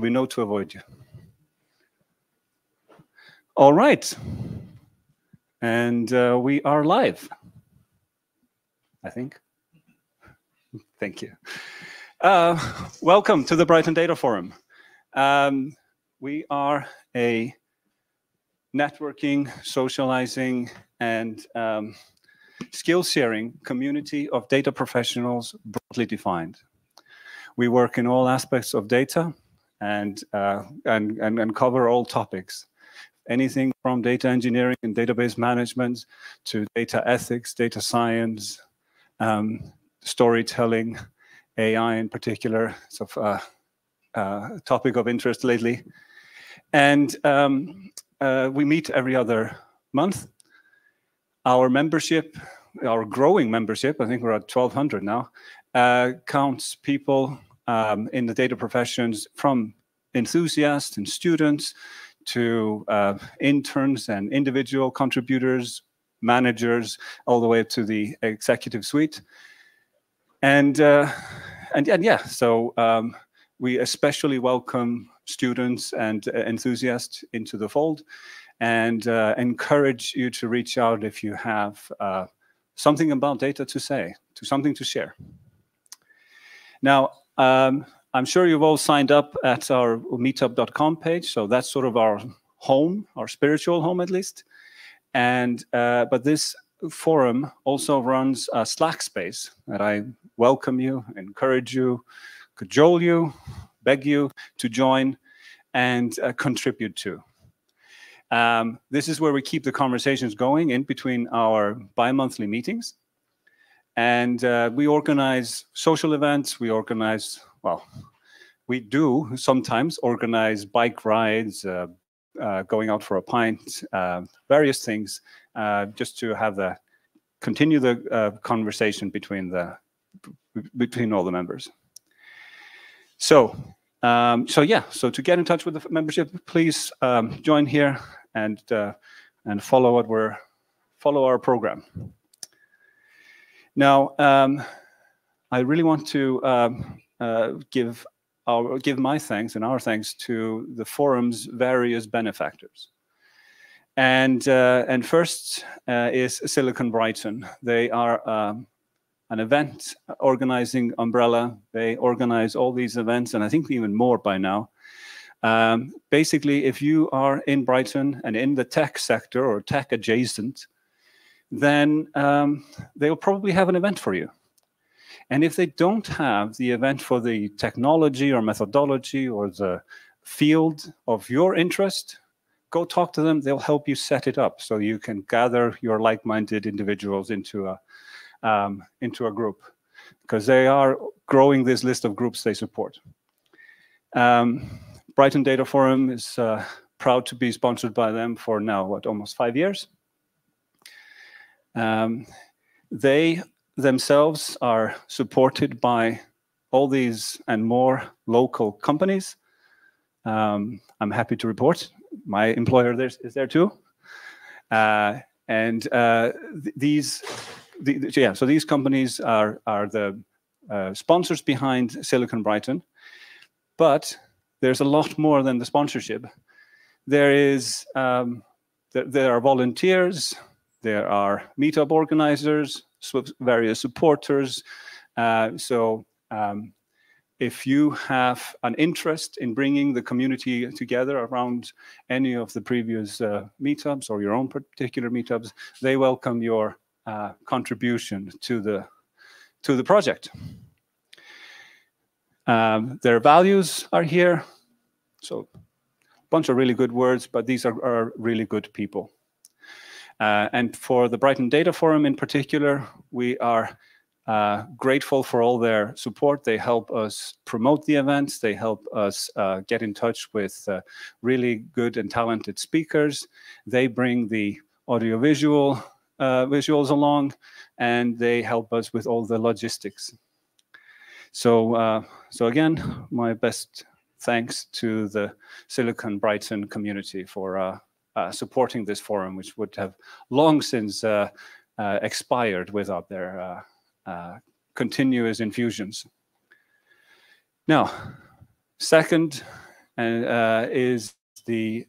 we know to avoid you. All right. And uh, we are live, I think. Thank you. Uh, welcome to the Brighton Data Forum. Um, we are a networking, socializing, and um, skill sharing community of data professionals broadly defined. We work in all aspects of data and, uh, and, and, and cover all topics anything from data engineering and database management to data ethics, data science, um, storytelling, AI in particular, so uh, uh, topic of interest lately. And um, uh, we meet every other month. Our membership, our growing membership, I think we're at 1,200 now, uh, counts people um, in the data professions from enthusiasts and students to uh, interns and individual contributors, managers, all the way to the executive suite. And, uh, and, and yeah, so um, we especially welcome students and enthusiasts into the fold and uh, encourage you to reach out if you have uh, something about data to say, to something to share. Now, um, I'm sure you've all signed up at our meetup.com page, so that's sort of our home, our spiritual home at least. And uh, but this forum also runs a Slack space that I welcome you, encourage you, cajole you, beg you to join and uh, contribute to. Um, this is where we keep the conversations going in between our bi-monthly meetings. And uh, we organize social events, we organize well, we do sometimes organize bike rides, uh, uh, going out for a pint, uh, various things, uh, just to have the continue the uh, conversation between the between all the members. So, um, so yeah, so to get in touch with the membership, please um, join here and and follow what we're follow our program. Now, um, I really want to um, uh, give our, give my thanks and our thanks to the forum's various benefactors. And, uh, and first uh, is Silicon Brighton. They are um, an event organizing umbrella. They organize all these events, and I think even more by now. Um, basically, if you are in Brighton and in the tech sector or tech adjacent, then um, they will probably have an event for you. And if they don't have the event for the technology or methodology or the field of your interest, go talk to them. They'll help you set it up so you can gather your like-minded individuals into a um, into a group because they are growing this list of groups they support. Um, Brighton Data Forum is uh, proud to be sponsored by them for now, what, almost five years. Um, they themselves are supported by all these and more local companies. Um, I'm happy to report my employer is there too. Uh, and uh, th these, the, yeah, so these companies are, are the uh, sponsors behind Silicon Brighton, but there's a lot more than the sponsorship. There is, um, there, there are volunteers, there are meetup organizers, various supporters. Uh, so um, if you have an interest in bringing the community together around any of the previous uh, meetups or your own particular meetups, they welcome your uh, contribution to the to the project. Um, their values are here, so a bunch of really good words, but these are, are really good people. Uh, and for the Brighton Data Forum in particular, we are uh, grateful for all their support. They help us promote the events. They help us uh, get in touch with uh, really good and talented speakers. They bring the audiovisual uh, visuals along, and they help us with all the logistics. So, uh, so again, my best thanks to the Silicon Brighton community for supporting this forum, which would have long since uh, uh, expired without their continuous infusions. Now, second uh, is the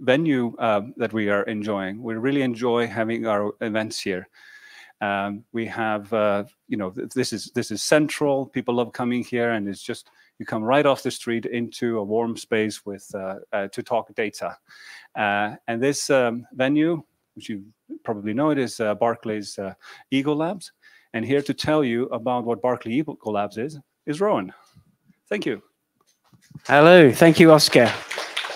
venue uh, that we are enjoying. We really enjoy having our events here. Um, we have, uh, you know, this is this is central. People love coming here, and it's just you come right off the street into a warm space with uh, uh, to talk data. Uh, and this um, venue, which you probably know, it is Barclays Eagle Labs. And here to tell you about what Barclay Eagle Labs is is Rowan. Thank you. Hello, thank you, Oscar.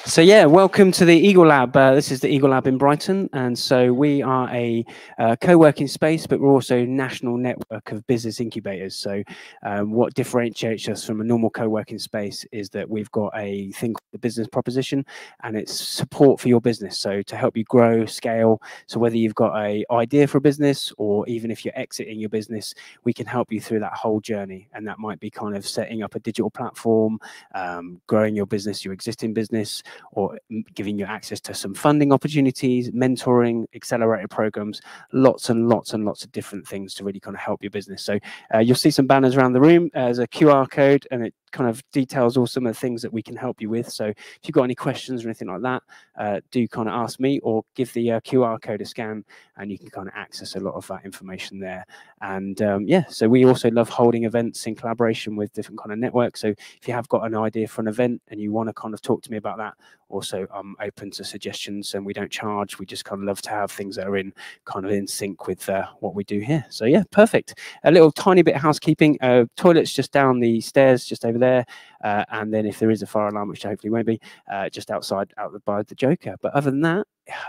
So yeah, welcome to the Eagle Lab. Uh, this is the Eagle Lab in Brighton, and so we are a uh, co-working space, but we're also a national network of business incubators. So um, what differentiates us from a normal co-working space is that we've got a thing called the business proposition, and it's support for your business. So to help you grow, scale. So whether you've got a idea for a business, or even if you're exiting your business, we can help you through that whole journey. And that might be kind of setting up a digital platform, um, growing your business, your existing business or giving you access to some funding opportunities, mentoring, accelerated programs, lots and lots and lots of different things to really kind of help your business. So uh, you'll see some banners around the room. Uh, there's a QR code and it kind of details all some of the things that we can help you with. So if you've got any questions or anything like that, uh, do kind of ask me or give the uh, QR code a scan and you can kind of access a lot of that information there. And um, yeah, so we also love holding events in collaboration with different kind of networks. So if you have got an idea for an event and you want to kind of talk to me about that, also I'm open to suggestions and we don't charge. We just kind of love to have things that are in kind of in sync with uh, what we do here. So yeah, perfect. A little tiny bit of housekeeping. Uh, toilets just down the stairs, just over there. Uh, and then if there is a fire alarm, which hopefully won't be, uh, just outside out by the Joker. But other than that,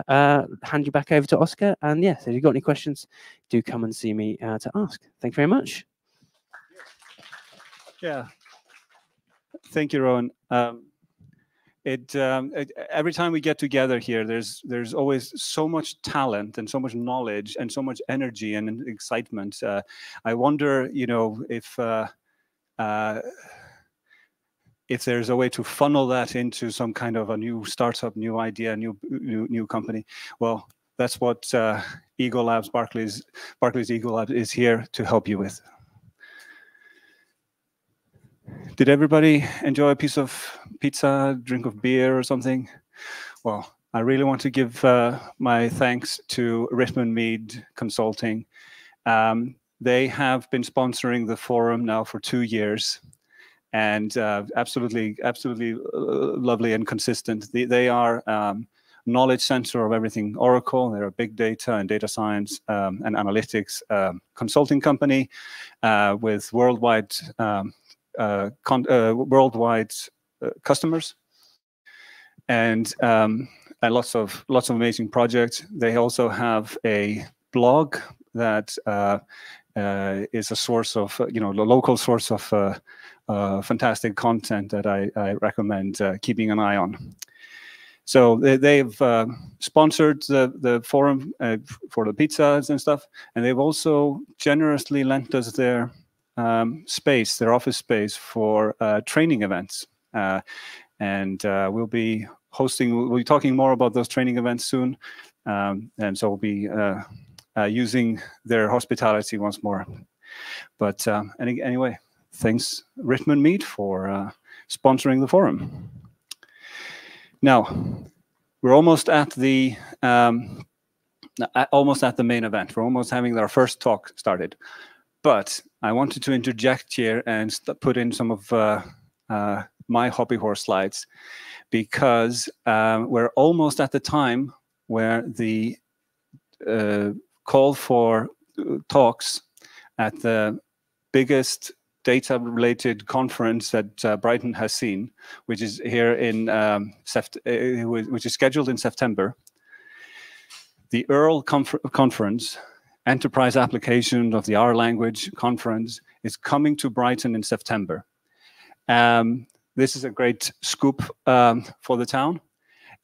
uh, hand you back over to Oscar. And yeah, so if you've got any questions, do come and see me uh, to ask. Thank you very much. Yeah. Thank you, Rowan. Um, it, um, it, every time we get together here there's there's always so much talent and so much knowledge and so much energy and excitement uh, i wonder you know if uh, uh, if there's a way to funnel that into some kind of a new startup, new idea, new new, new company, well, that's what uh, Eagle Labs, Barclays, Barclays Eagle Labs is here to help you with. Did everybody enjoy a piece of pizza, drink of beer or something? Well, I really want to give uh, my thanks to Rittman Mead Consulting. Um, they have been sponsoring the forum now for two years and uh, absolutely, absolutely uh, lovely and consistent. They, they are um, knowledge center of everything Oracle. They're a big data and data science um, and analytics um, consulting company uh, with worldwide um, uh, uh, worldwide uh, customers and um, and lots of lots of amazing projects. They also have a blog that is a source of you know the local source of uh, fantastic content that I, I recommend uh, keeping an eye on. So they, have uh, sponsored the, the forum uh, for the pizzas and stuff, and they've also generously lent us their um, space, their office space for uh, training events. And we'll be hosting, we'll be talking more about those training events soon. Um, and so we'll be using their hospitality once more. But um, any, anyway, thanks Rittman Mead for uh, sponsoring the forum. Now, we're almost at the um, almost at the main event. We're almost having our first talk started, but I wanted to interject here and put in some of uh, uh, my hobby horse slides because um, we're almost at the time where the uh, call for uh, talks at the biggest data related conference that uh, Brighton has seen, which is here in um, uh, which is scheduled in September. The Earl Confer Conference, Enterprise Application of the R Language Conference, is coming to Brighton in September. Um, this is a great scoop um, for the town.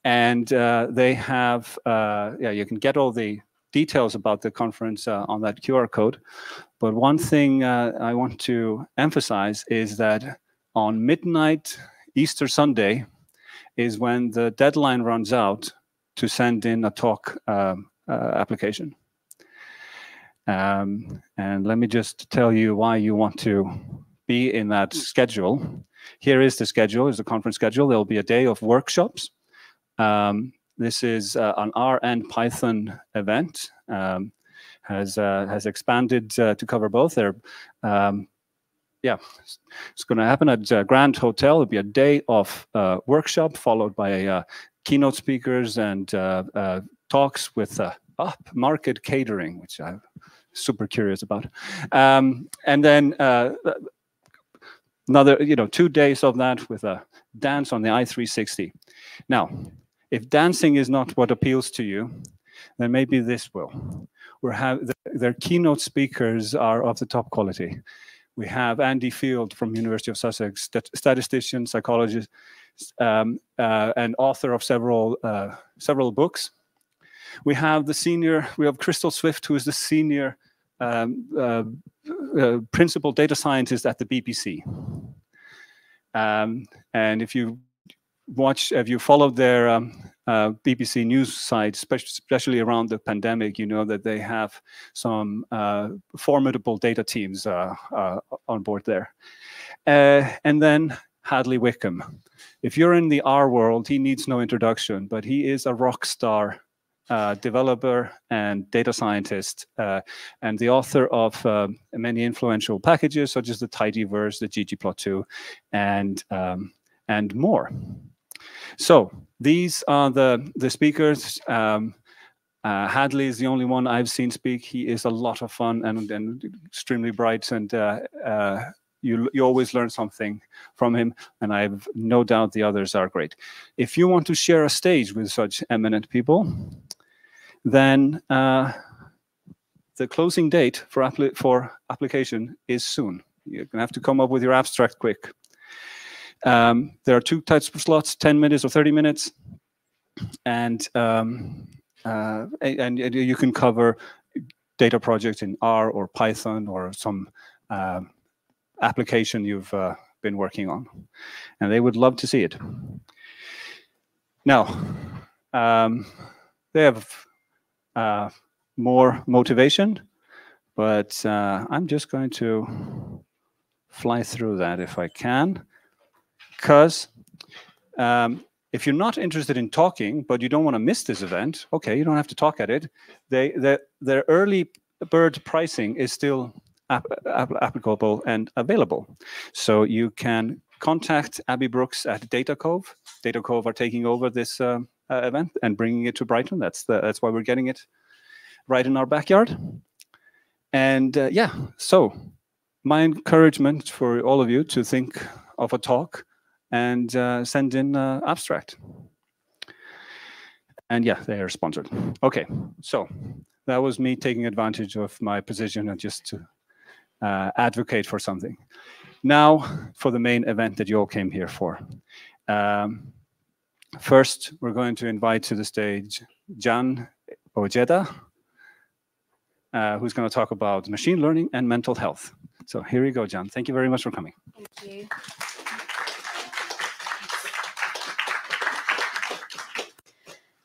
And uh, they have, uh, yeah, you can get all the details about the conference uh, on that QR code. But one thing uh, I want to emphasize is that on midnight Easter Sunday is when the deadline runs out to send in a talk um, uh, application. Um, and let me just tell you why you want to be in that schedule. here is the schedule, is the conference schedule. There'll be a day of workshops. Um, this is uh, an R and Python event. Um, has uh, has expanded uh, to cover both. There, um, yeah, it's going to happen at uh, Grand Hotel. It'll be a day of uh, workshop followed by uh, keynote speakers and talks with up market catering, which I'm super curious about. Um, and then another, you know, two days of that with a dance on the i360. Now, if dancing is not what appeals to you, then maybe this will. We have their keynote speakers are of the top quality. We have Andy Field from University of Sussex, stat statistician, psychologist, um, uh, and author of several uh, several books. We have the senior. We have Crystal Swift, who is the senior um, uh, uh principal data scientist at the BBC. Um, and if you watch, if you followed their um, uh, BBC news site, especially around the pandemic, you know that they have some uh, formidable data teams uh, uh on board there. Uh, and then Hadley Wickham. If you're in the R world, he needs no introduction, but he is a rock star uh, developer and data scientist, uh, and the author of uh, many influential packages such as the tidyverse, the ggplot2, and um, and more. So these are the the speakers. Um, uh, Hadley is the only one I've seen speak. He is a lot of fun and, and extremely bright, and uh, uh, you you always learn something from him. And I've no doubt the others are great. If you want to share a stage with such eminent people, then uh, the closing date for, appli for application is soon. You're going to have to come up with your abstract quick. Um, there are two types of slots, 10 minutes or 30 minutes. And, um, uh, and, and, you can cover data projects in R or Python or some uh, application you've uh, been working on. And they would love to see it. Now, um, they have uh, more motivation, but uh, I'm just going to fly through that if I can because um, if you're not interested in talking, but you don't want to miss this event, okay, you don't have to talk at it. They, the, their early bird pricing is still ap ap applicable and available. So you can contact Abby Brooks at Datacove. Data Cove are taking over this uh, uh, event and bringing it to Brighton. That's the, that's why we're getting it right in our backyard. And uh, yeah, so my encouragement for all of you to think of a talk and uh, send in uh, abstract. And yeah, they are sponsored. Okay, so that was me taking advantage of my position and just to uh, advocate for something. Now for the main event that you all came here for. Um, first, we're going to invite to the stage Jan Ojeda, uh, who's going to talk about machine learning and mental health. So here you go, Jan. Thank you very much for coming. Thank you.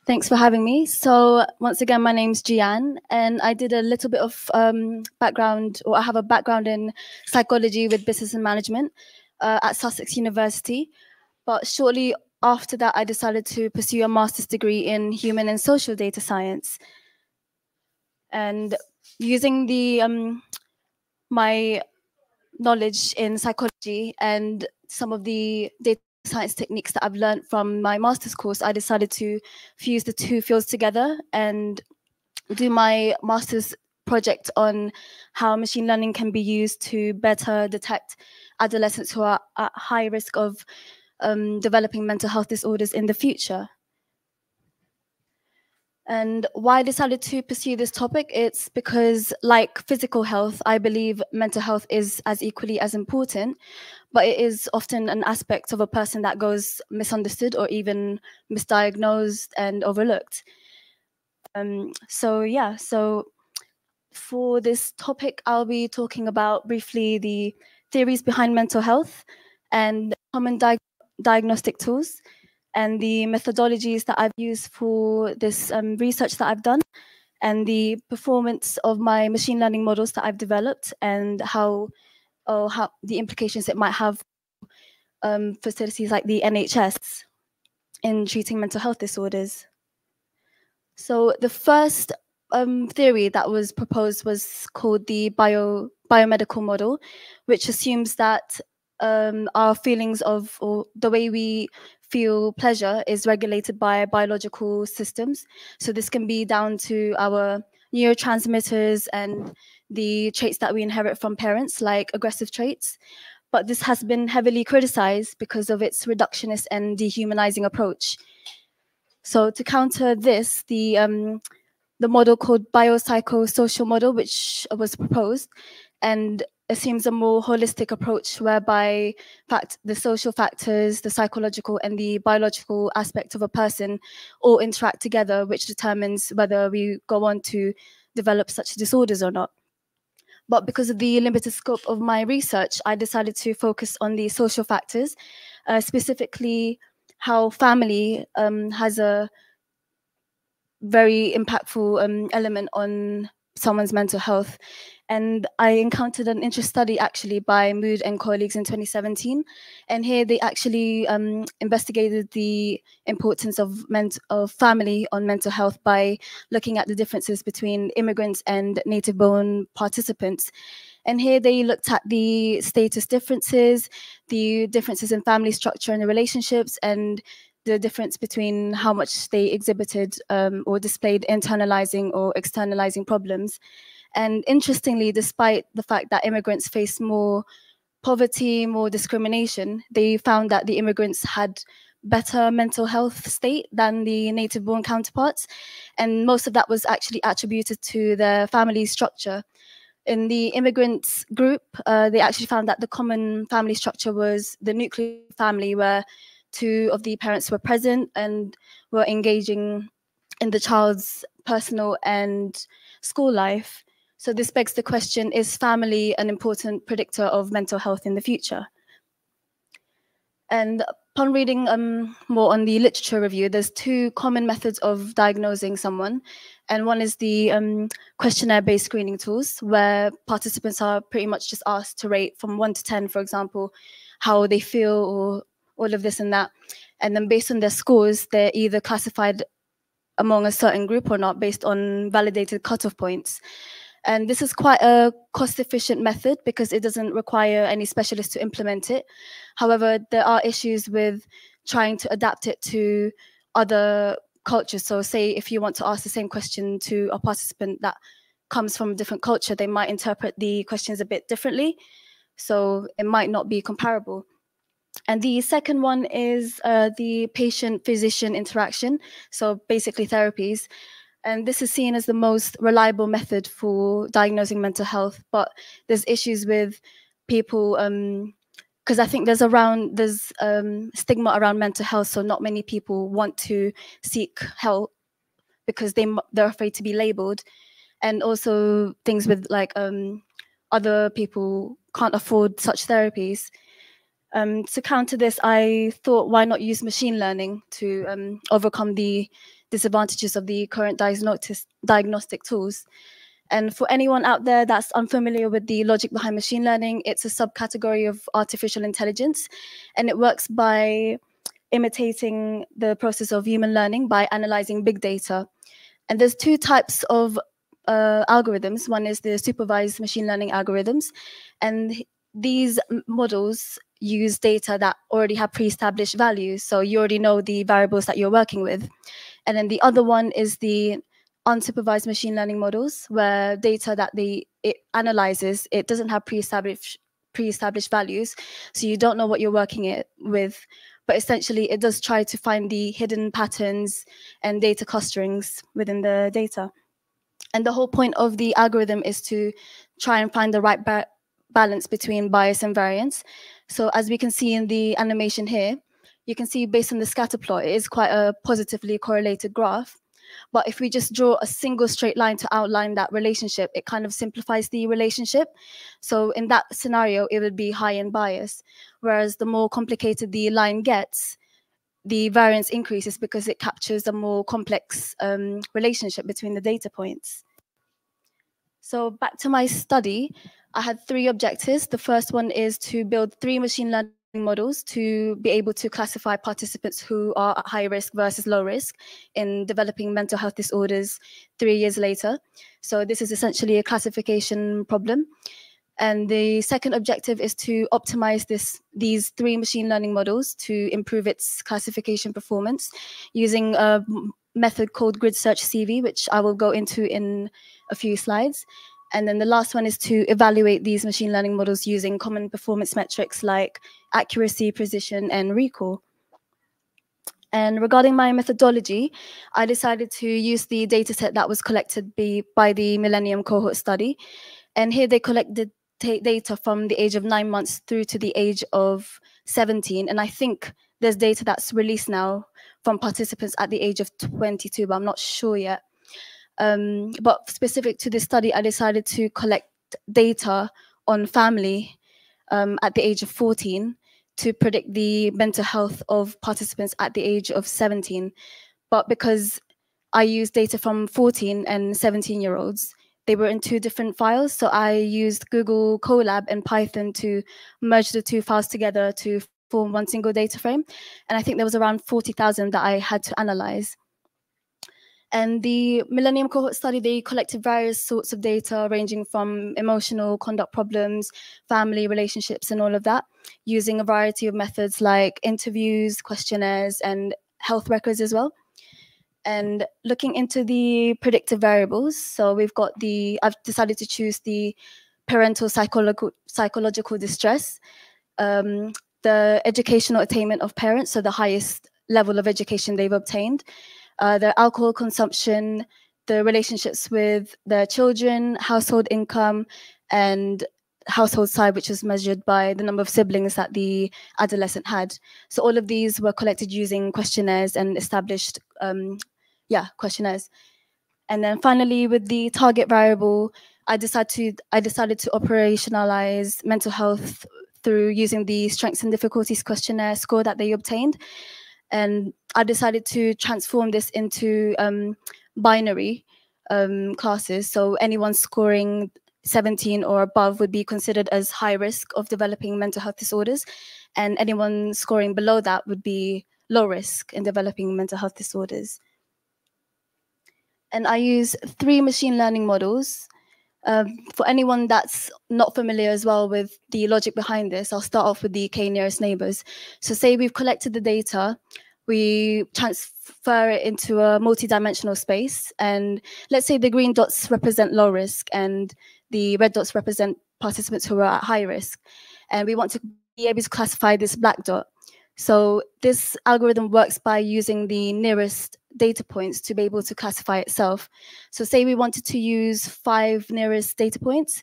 Thanks for having me. So once again, my name's Gian, and I did a little bit of um, background, or I have a background in psychology with business and management uh, at Sussex University. But shortly after that, I decided to pursue a master's degree in human and social data science. And using the um, my knowledge in psychology and some of the data science techniques that I've learned from my master's course, I decided to fuse the two fields together and do my master's project on how machine learning can be used to better detect adolescents who are at high risk of um, developing mental health disorders in the future. And why I decided to pursue this topic, it's because like physical health, I believe mental health is as equally as important, but it is often an aspect of a person that goes misunderstood or even misdiagnosed and overlooked. Um, so yeah, so for this topic, I'll be talking about briefly the theories behind mental health and common di diagnostic tools and the methodologies that I've used for this um, research that I've done and the performance of my machine learning models that I've developed and how or how the implications it might have um, facilities like the NHS in treating mental health disorders. So the first um, theory that was proposed was called the bio biomedical model, which assumes that um, our feelings of or the way we feel pleasure is regulated by biological systems. So this can be down to our neurotransmitters and the traits that we inherit from parents, like aggressive traits. But this has been heavily criticized because of its reductionist and dehumanizing approach. So to counter this, the um, the model called biopsychosocial model, which was proposed, and assumes a more holistic approach whereby fact the social factors, the psychological and the biological aspect of a person all interact together, which determines whether we go on to develop such disorders or not. But because of the limited scope of my research, I decided to focus on the social factors, uh, specifically how family um, has a very impactful um, element on someone's mental health. And I encountered an interest study actually by Mood and colleagues in 2017. And here they actually um, investigated the importance of, ment- of family on mental health by looking at the differences between immigrants and native born participants. And here they looked at the status differences, the differences in family structure and the relationships, and the difference between how much they exhibited um, or displayed internalizing or externalizing problems. And interestingly, despite the fact that immigrants face more poverty, more discrimination, they found that the immigrants had better mental health state than the native born counterparts. And most of that was actually attributed to their family structure. In the immigrants group, uh, they actually found that the common family structure was the nuclear family, where two of the parents were present and were engaging in the child's personal and school life. So this begs the question, is family an important predictor of mental health in the future? And upon reading um, more on the literature review, there's two common methods of diagnosing someone. And one is the um, questionnaire-based screening tools, where participants are pretty much just asked to rate from one to 10, for example, how they feel or all of this and that. And then based on their scores, they're either classified among a certain group or not based on validated cutoff points. And this is quite a cost efficient method because it doesn't require any specialists to implement it. However, there are issues with trying to adapt it to other cultures. So, say if you want to ask the same question to a participant that comes from a different culture, they might interpret the questions a bit differently. So, it might not be comparable. And the second one is uh, the patient physician interaction, so basically therapies. And this is seen as the most reliable method for diagnosing mental health, but there's issues with people because um, I think there's around there's um, stigma around mental health, so not many people want to seek help because they they're afraid to be labeled, and also things with like um, other people can't afford such therapies. Um, to counter this, I thought, why not use machine learning to um, overcome the disadvantages of the current diagnostic, tools? And for anyone out there that's unfamiliar with the logic behind machine learning, it's a subcategory of artificial intelligence, and it works by imitating the process of human learning by analyzing big data. And there's two types of uh, algorithms. One is the supervised machine learning algorithms, and these models use data that already have pre-established values. So you already know the variables that you're working with. And then the other one is the unsupervised machine learning models, where data that the it analyzes, it doesn't have pre-established pre-established values. So you don't know what you're working it with. But essentially it does try to find the hidden patterns and data clusterings within the data. And the whole point of the algorithm is to try and find the right balance between bias and variance. So as we can see in the animation here, you can see based on the scatter plot, it is quite a positively correlated graph. But if we just draw a single straight line to outline that relationship, it kind of simplifies the relationship. So in that scenario, it would be high in bias. Whereas the more complicated the line gets, the variance increases because it captures a more complex um, relationship between the data points. So back to my study, I had three objectives. The first one is to build three machine learning models to be able to classify participants who are at high risk versus low risk in developing mental health disorders three years later. So this is essentially a classification problem. And the second objective is to optimize this, these three machine learning models to improve its classification performance using a method called grid search CV, which I will go into in a few slides. And then the last one is to evaluate these machine learning models using common performance metrics like accuracy, precision, and recall. And regarding my methodology, I decided to use the dataset that was collected by, by the Millennium Cohort Study. And here they collected data from the age of nine months through to the age of 17. And I think there's data that's released now from participants at the age of 22, but I'm not sure yet. Um, but specific to this study, I decided to collect data on family um, at the age of 14 to predict the mental health of participants at the age of 17. But because I used data from 14 and 17 year olds, they were in two different files. So I used Google Colab and Python to merge the two files together to form one single data frame. And I think there was around 40,000 that I had to analyze. And the Millennium Cohort Study, they collected various sorts of data ranging from emotional conduct problems, family relationships, and all of that, using a variety of methods like interviews, questionnaires, and health records as well. And looking into the predictive variables, so we've got the, I've decided to choose the parental psychological, psychological distress, um, the educational attainment of parents, so the highest level of education they've obtained, uh, their alcohol consumption, the relationships with their children, household income, and household size, which was measured by the number of siblings that the adolescent had. So all of these were collected using questionnaires and established, um, yeah, questionnaires. And then finally, with the target variable, I decided to I decided to operationalize mental health through using the strengths and difficulties questionnaire score that they obtained. And I decided to transform this into um, binary um, classes. So anyone scoring 17 or above would be considered as high risk of developing mental health disorders. And anyone scoring below that would be low risk in developing mental health disorders. And I use three machine learning models. Um, for anyone that's not familiar as well with the logic behind this, I'll start off with the k nearest neighbors. So say we've collected the data, we transfer it into a multi-dimensional space, and let's say the green dots represent low risk and the red dots represent participants who are at high risk. And we want to be able to classify this black dot. So this algorithm works by using the nearest data points to be able to classify itself. So say we wanted to use five nearest data points.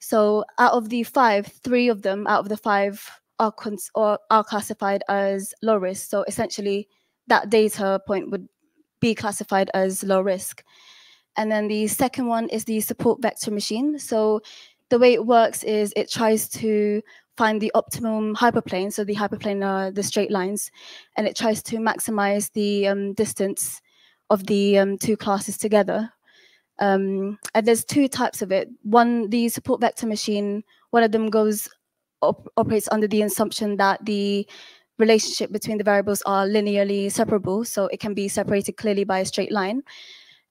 So out of the five, three of them out of the five are, are classified as low risk. So essentially that data point would be classified as low risk. And then the second one is the support vector machine. So the way it works is it tries to find the optimum hyperplane. So the hyperplane are the straight lines, and it tries to maximize the um, distance of the um, two classes together. Um, and there's two types of it. One, the support vector machine, one of them goes op operates under the assumption that the relationship between the variables are linearly separable, so it can be separated clearly by a straight line.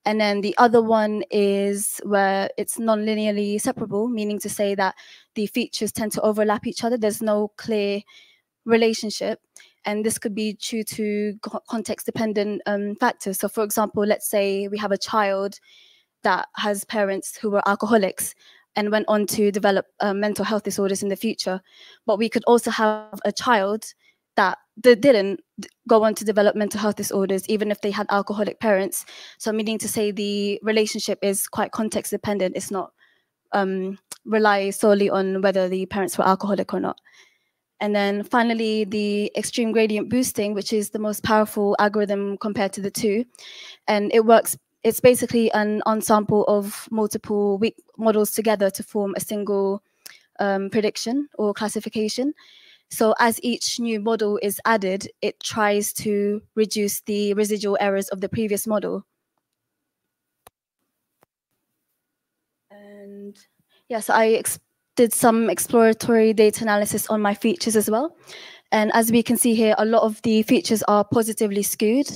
And then the other one is where it's non-linearly separable, meaning to say that the features tend to overlap each other. There's no clear relationship. And this could be due to context-dependent um, factors. So for example, let's say we have a child that has parents who were alcoholics and went on to develop uh, mental health disorders in the future. But we could also have a child that they didn't go on to develop mental health disorders, even if they had alcoholic parents. So, meaning to say the relationship is quite context dependent. It's not um, rely solely on whether the parents were alcoholic or not. And then finally, the extreme gradient boosting, which is the most powerful algorithm compared to the two. And it works, it's basically an ensemble of multiple weak models together to form a single um, prediction or classification. So as each new model is added, it tries to reduce the residual errors of the previous model. And yes, yeah, so I did some exploratory data analysis on my features as well. And as we can see here, a lot of the features are positively skewed.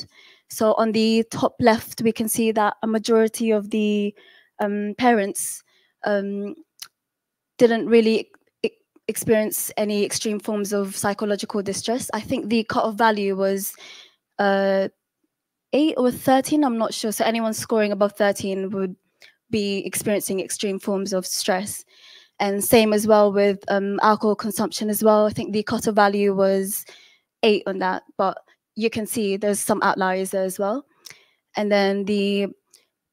So on the top left, we can see that a majority of the um, parents um, didn't really experience any extreme forms of psychological distress. I think the cutoff value was uh, 8 or 13, I'm not sure. So anyone scoring above 13 would be experiencing extreme forms of stress. And same as well with um, alcohol consumption as well. I think the cutoff value was 8 on that, but you can see there's some outliers there as well. And then the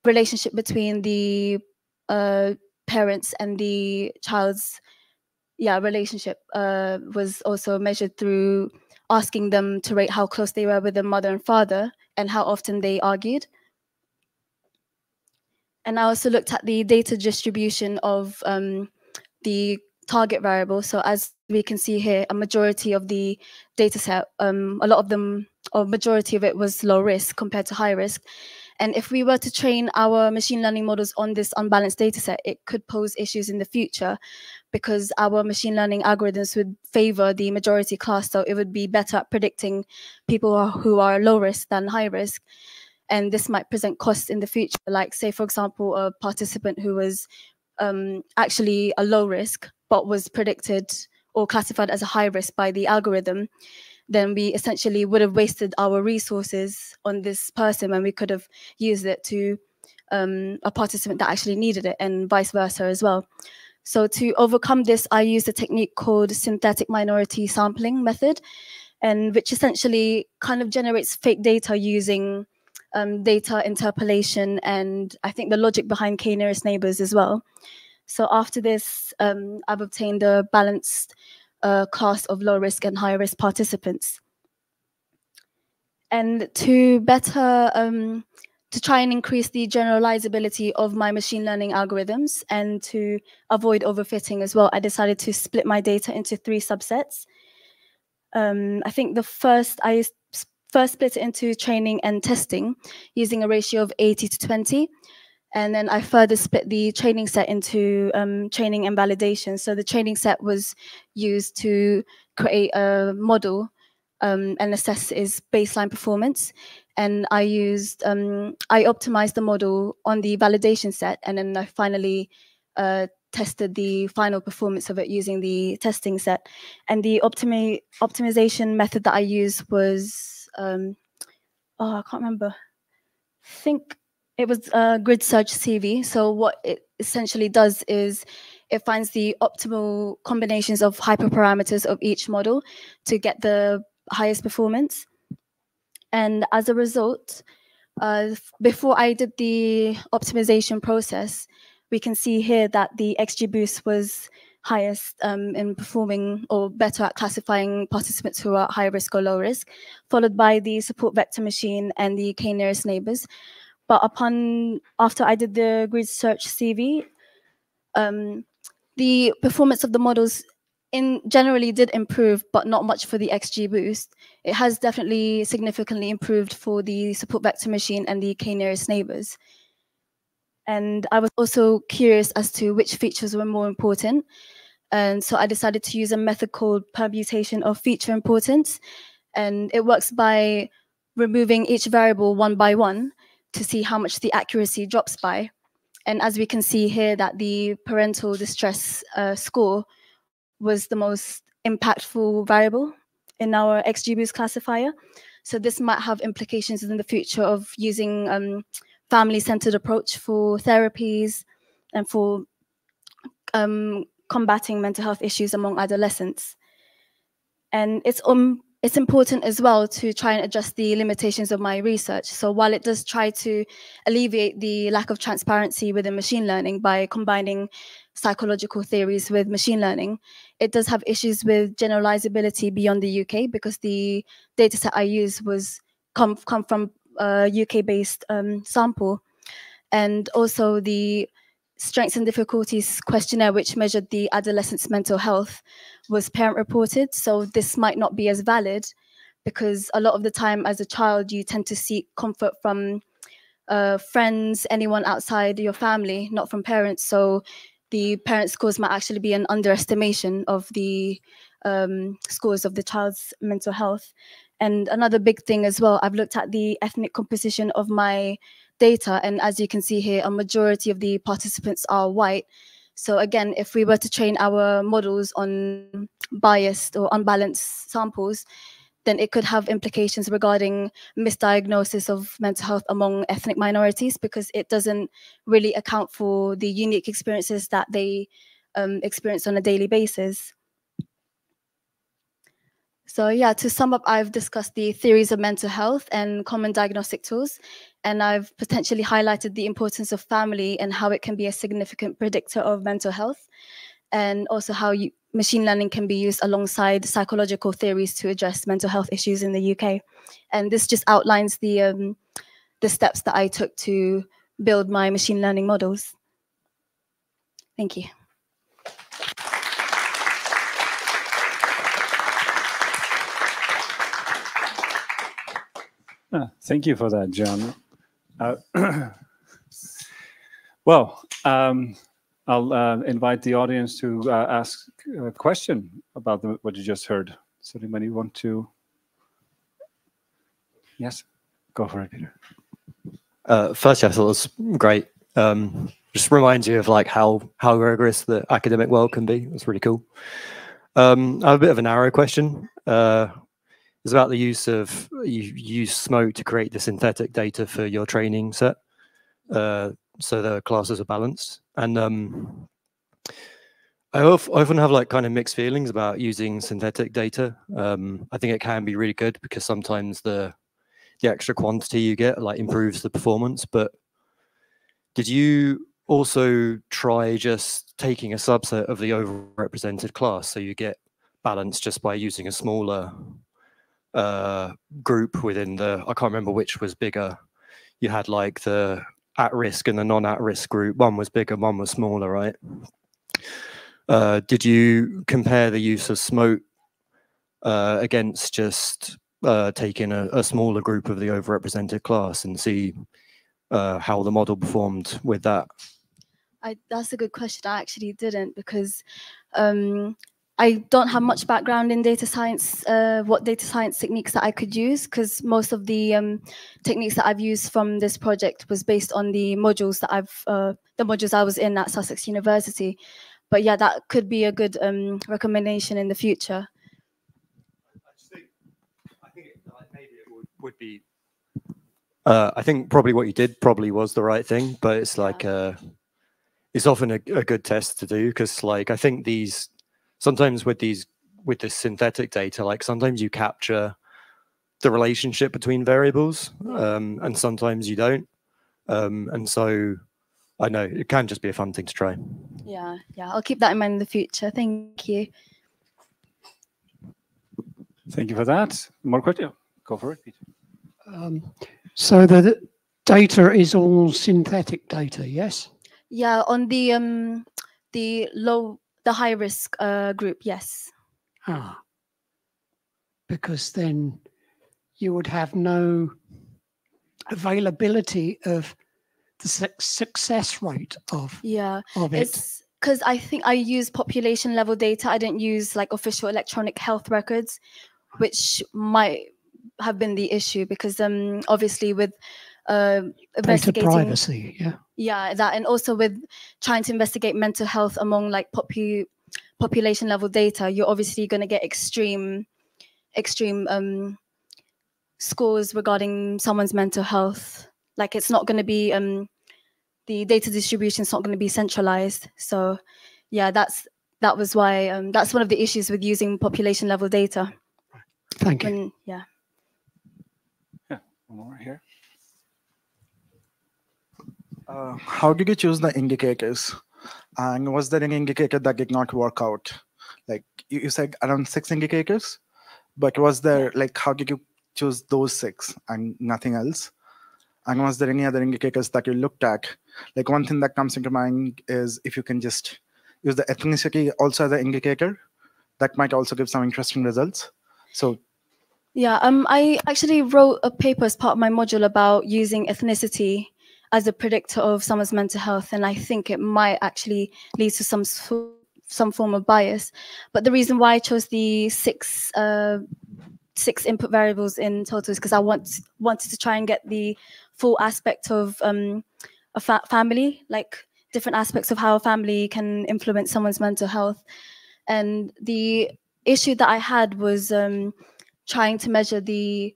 relationship between the uh, parents and the child's yeah relationship uh, was also measured through asking them to rate how close they were with their mother and father and how often they argued. And I also looked at the data distribution of um, the target variable. So as we can see here, a majority of the data set, um, a lot of them, or majority of it was low risk compared to high risk. And if we were to train our machine learning models on this unbalanced data set, it could pose issues in the future because our machine learning algorithms would favor the majority class. So it would be better at predicting people who are low risk than high risk. And this might present costs in the future, like say, for example, a participant who was um, actually a low risk, but was predicted or classified as a high risk by the algorithm then we essentially would have wasted our resources on this person when we could have used it to um, a participant that actually needed it and vice versa as well. So to overcome this, I used a technique called synthetic minority sampling method, and which essentially kind of generates fake data using um, data interpolation and I think the logic behind k nearest neighbors as well. So after this, um, I've obtained a balanced uh, class of low risk and high risk participants. And to better, um, to try and increase the generalizability of my machine learning algorithms and to avoid overfitting as well, I decided to split my data into three subsets. Um, I think the first, I first split it into training and testing using a ratio of 80 to 20. And then I further split the training set into um, training and validation. So the training set was used to create a model um, and assess its baseline performance. And I used, um, I optimized the model on the validation set. And then I finally uh, tested the final performance of it using the testing set. And the optimi optimization method that I used was, um, oh, I can't remember. Think it was a grid search CV. So what it essentially does is it finds the optimal combinations of hyperparameters of each model to get the highest performance. And as a result, uh, before I did the optimization process, we can see here that the XGBoost was highest um, in performing or better at classifying participants who are high risk or low risk, followed by the support vector machine and the k nearest neighbors, but upon after I did the grid search CV, um, the performance of the models in generally did improve, but not much for the XGBoost. It has definitely significantly improved for the support vector machine and the k nearest neighbors. And I was also curious as to which features were more important. And so I decided to use a method called permutation of feature importance. And it works by removing each variable one by one to see how much the accuracy drops by. And as we can see here that the parental distress uh, score was the most impactful variable in our XGBoost classifier. So this might have implications in the future of using um, family-centered approach for therapies and for um, combating mental health issues among adolescents. And it's um, it's important as well to try and adjust the limitations of my research. So while it does try to alleviate the lack of transparency within machine learning by combining psychological theories with machine learning, it does have issues with generalizability beyond the UK because the dataset I use was come come from a UK-based um, sample, and also the strengths and difficulties questionnaire, which measured the adolescent's mental health, was parent reported. So this might not be as valid because a lot of the time as a child, you tend to seek comfort from uh, friends, anyone outside your family, not from parents. So the parent scores might actually be an underestimation of the um, scores of the child's mental health. And another big thing as well, I've looked at the ethnic composition of my data, and as you can see here, a majority of the participants are white. So again, if we were to train our models on biased or unbalanced samples, then it could have implications regarding misdiagnosis of mental health among ethnic minorities because it doesn't really account for the unique experiences that they um, experience on a daily basis. So yeah, to sum up, I've discussed the theories of mental health and common diagnostic tools, and I've potentially highlighted the importance of family and how it can be a significant predictor of mental health, and also how you, machine learning can be used alongside psychological theories to address mental health issues in the UK. And this just outlines the um, the steps that I took to build my machine learning models. Thank you. Ah, thank you for that, John. Uh, well, um, I'll uh, invite the audience to uh, ask a question about the, what you just heard. Does anybody want to? Yes, go for it, Peter. Uh, firstly, I thought it was great. Um, just reminds you of like how how rigorous the academic world can be. It's really cool. Um, I have a bit of a narrow question. Uh, it's about the use of you use SMOTE to create the synthetic data for your training set, uh, so the classes are balanced. And um, I often have like kind of mixed feelings about using synthetic data. Um, I think it can be really good because sometimes the the extra quantity you get like improves the performance. But did you also try just taking a subset of the overrepresented class so you get balance just by using a smaller uh, group within the, I can't remember which was bigger. You had like the at risk and the non at risk group. One was bigger, one was smaller, right? Uh, did you compare the use of SMOTE uh, against just uh, taking a, a, smaller group of the overrepresented class and see uh, how the model performed with that? I, that's a good question. I actually didn't because um, I don't have much background in data science, uh, what data science techniques that I could use, because most of the um, techniques that I've used from this project was based on the modules that I've, uh, the modules I was in at Sussex University. But yeah, that could be a good um, recommendation in the future. I think, maybe it would, would be. Uh, I think probably what you did probably was the right thing, but it's like yeah. uh, it's often a, a good test to do because, like, I think these sometimes with these with this synthetic data, like sometimes you capture the relationship between variables, um, and sometimes you don't. Um, and so I know it can just be a fun thing to try. Yeah, yeah, I'll keep that in mind in the future. Thank you. Thank you for that. More question? Go for it, Peter. Um, so the data is all synthetic data, yes? Yeah, on the um the low the high risk uh, group, yes. Ah, because then you would have no availability of the su success rate of yeah of it. It's because I think I use population level data. I didn't use like official electronic health records, which might have been the issue because um obviously with uh, investigating Data privacy, yeah. Yeah, that and also with trying to investigate mental health among like popu population level data, you're obviously going to get extreme, extreme um, scores regarding someone's mental health. Like it's not going to be um, the data distribution is not going to be centralized. So, yeah, that's that was why um, that's one of the issues with using population level data. Thank you. When, yeah. Yeah, one more right here. Uh, how did you choose the indicators? And was there any indicator that did not work out? Like you, you said around six indicators, but was there like how did you choose those six and nothing else? And was there any other indicators that you looked at? Like one thing that comes into mind is if you can just use the ethnicity also as an indicator, that might also give some interesting results. So yeah, um, I actually wrote a paper as part of my module about using ethnicity as a predictor of someone's mental health, and I think it might actually lead to some some form of bias. But the reason why I chose the six uh, six input variables in total is because I want wanted to try and get the full aspect of um, a fa- family, like different aspects of how a family can influence someone's mental health. And the issue that I had was um, trying to measure the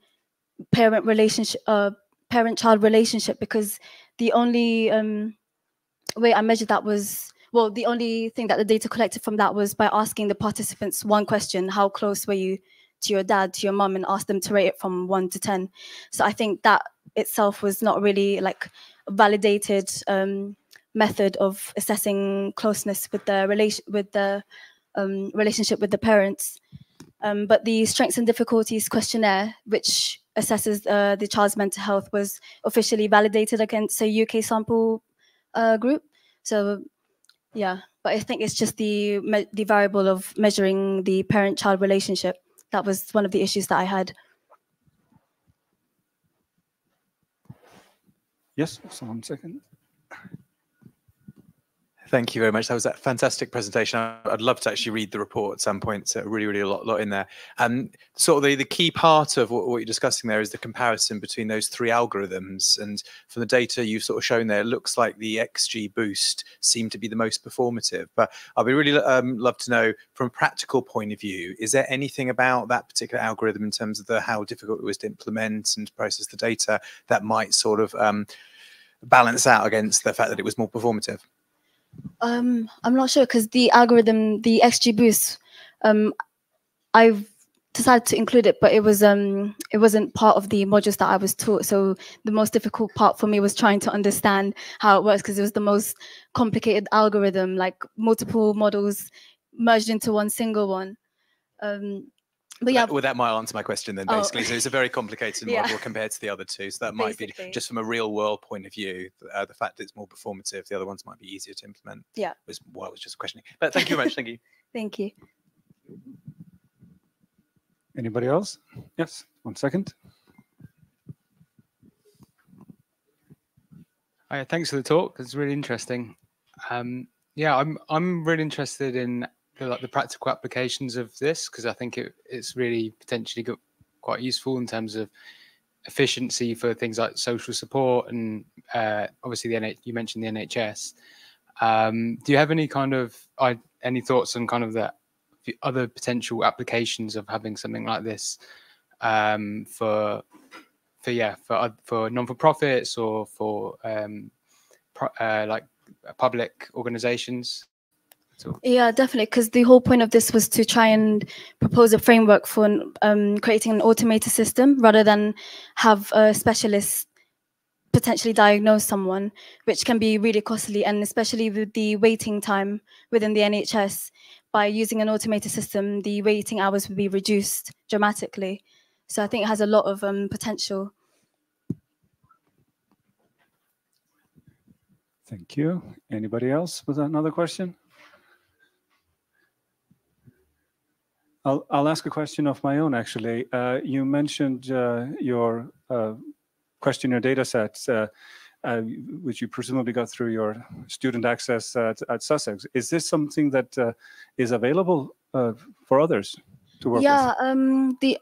parent relationship, uh, parent-child relationship, because the only um, way I measured that was well, the only thing that the data collected from that was by asking the participants one question: How close were you to your dad, to your mum, and asked them to rate it from one to ten. So I think that itself was not really like validated um, method of assessing closeness with the relation with the um, relationship with the parents. Um, but the strengths and difficulties questionnaire, which assesses uh, the child's mental health, was officially validated against a UK sample uh, group. So, yeah, but I think it's just the the variable of measuring the parent-child relationship. That was one of the issues that I had. Yes, one second. Thank you very much. That was a fantastic presentation. I'd love to actually read the report at some point. So really, really a lot, lot in there. And sort of the, the key part of what, what you're discussing there is the comparison between those three algorithms. And from the data you've sort of shown there, it looks like the XGBoost seemed to be the most performative. But I'd be really um, love to know from a practical point of view, is there anything about that particular algorithm in terms of the how difficult it was to implement and process the data that might sort of um, balance out against the fact that it was more performative? Um, I'm not sure because the algorithm, the XGBoost, um, I've decided to include it, but it was um, it wasn't part of the modules that I was taught. So the most difficult part for me was trying to understand how it works because it was the most complicated algorithm, like multiple models merged into one single one. Um, but yeah, That- well, that might answer my question then, Oh. basically. So it's a very complicated Yeah. model compared to the other two. So that might Basically. be just from a real world point of view, uh, the fact that it's more performative, the other ones might be easier to implement. Yeah. Was what I was just questioning. But thank you very much. Thank you. thank you. Anybody else? Yes, one second. Hi, thanks for the talk. It's really interesting. Um, yeah, I'm I'm really interested in the, like the practical applications of this because I think it, it's really potentially got quite useful in terms of efficiency for things like social support and uh, obviously the NH- you mentioned the NHS. Um, do you have any kind of I, any thoughts on kind of the the other potential applications of having something like this um, for for yeah for for non for profits or for um, pro, uh, like public organizations. So Yeah, definitely. Because the whole point of this was to try and propose a framework for um, creating an automated system rather than have a specialist potentially diagnose someone, which can be really costly. And especially with the waiting time within the NHS, by using an automated system, the waiting hours would be reduced dramatically. So I think it has a lot of um, potential. Thank you. Anybody else with another question? I'll, I'll ask a question of my own, actually. Uh, you mentioned uh, your uh, questionnaire data sets, uh, uh, which you presumably got through your student access at, at Sussex. Is this something that uh, is available for others to work yeah um the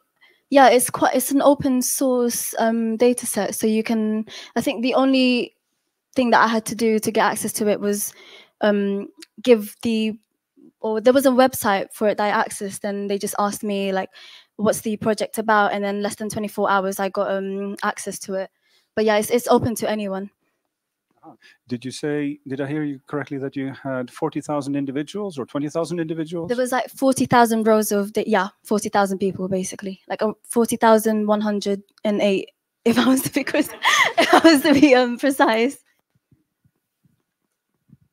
yeah it's quite it's an open source um data set so you can i think the only thing that i had to do to get access to it was um give the or there was a website for it that i accessed and they just asked me like what's the project about and then less than 24 hours i got um access to it but yeah it's, it's open to anyone? Did you say, did I hear you correctly that you had 40,000 individuals or 20,000 individuals? there was like 40,000 rows of the, yeah 40,000 people basically like uh, 40,108 if I was to be if I was to be um, precise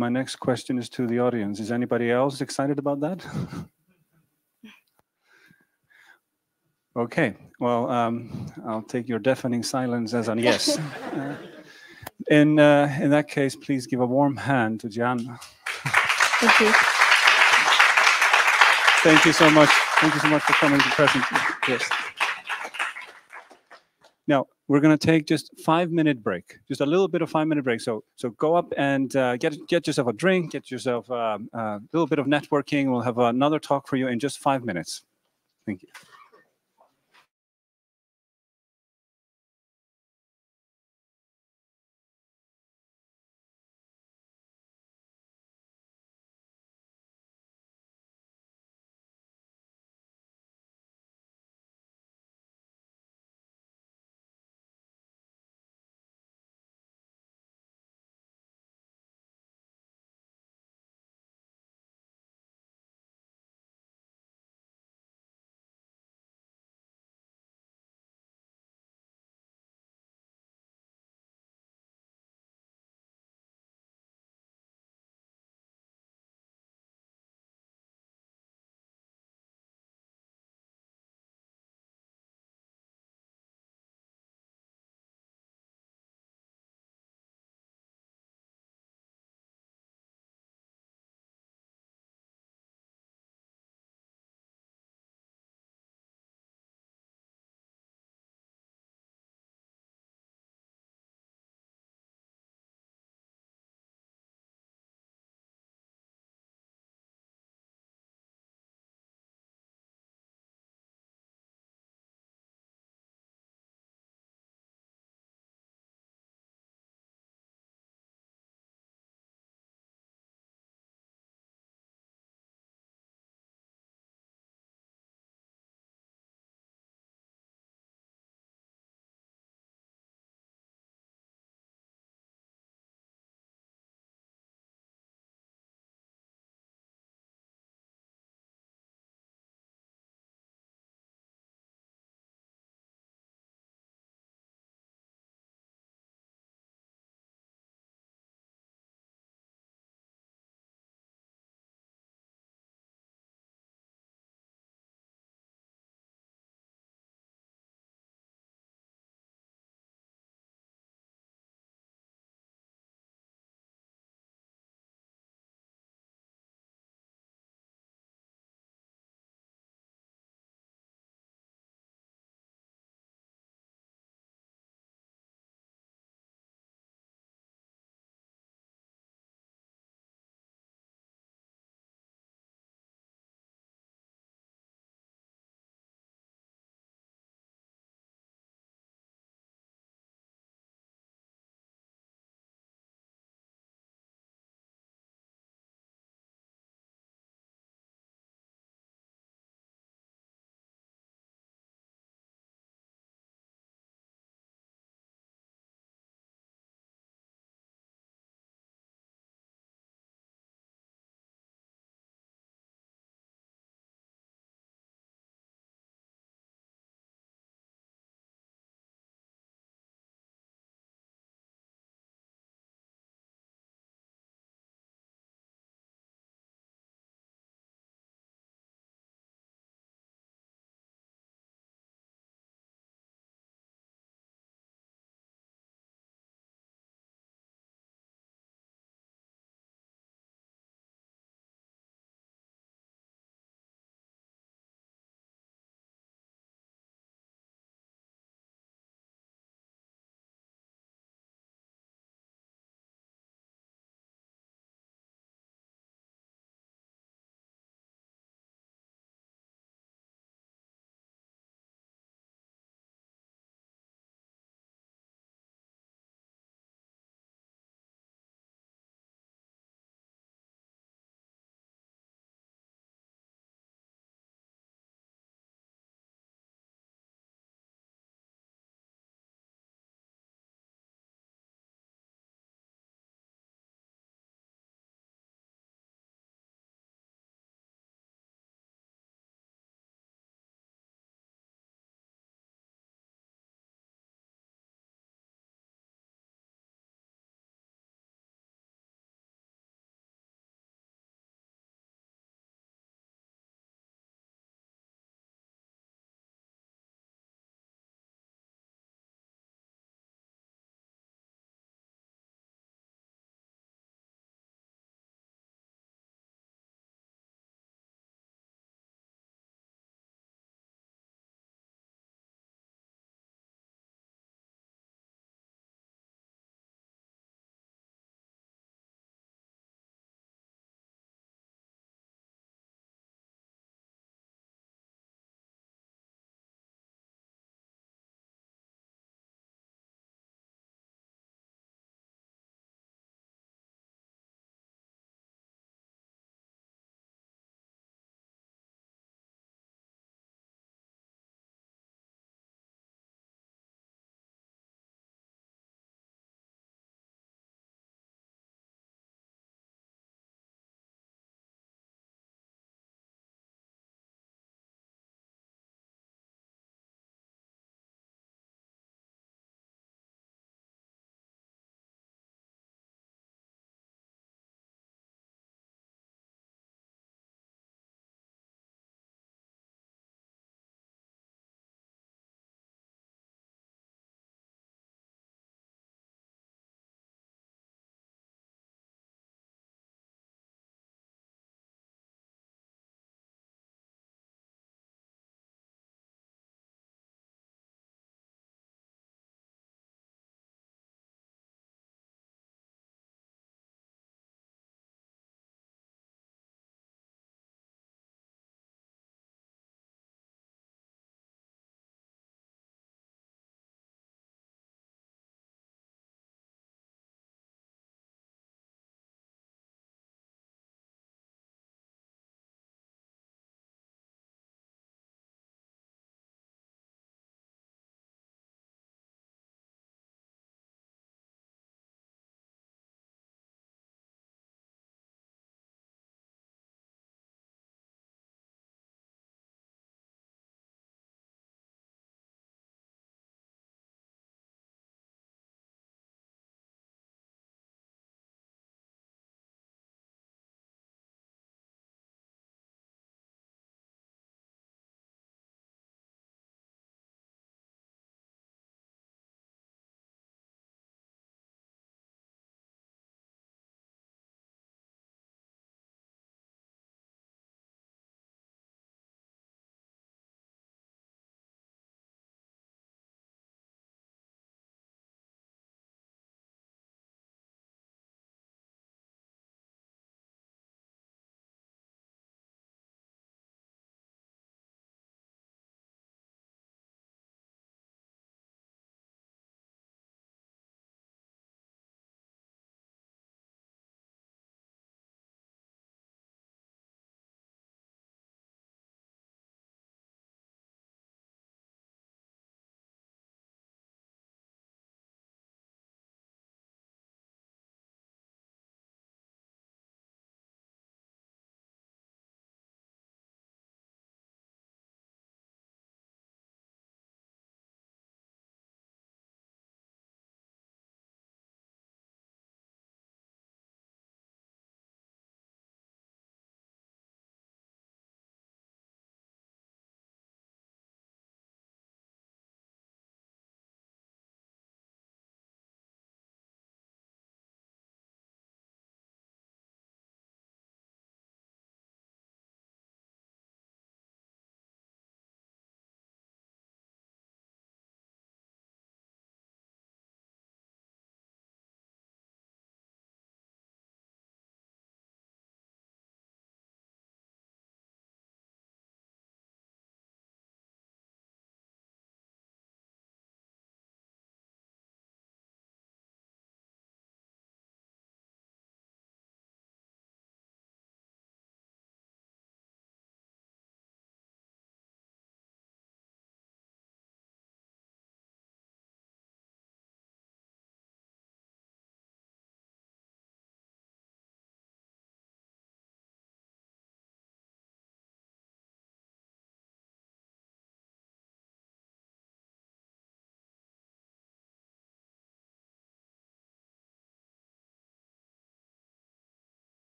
My next question is to the audience. Is anybody else excited about that? okay, well, um, I'll take your deafening silence as a yes. Uh, in, uh, in that case, please give a warm hand to Jan. thank you Thank you so much. Thank you so much for coming to present. Yes. Now, we're going to take just five minute break, just a little bit of five minute break. So so go up and uh, get get yourself a drink, get yourself um, a little bit of networking. We'll have another talk for you in just five minutes. Thank you.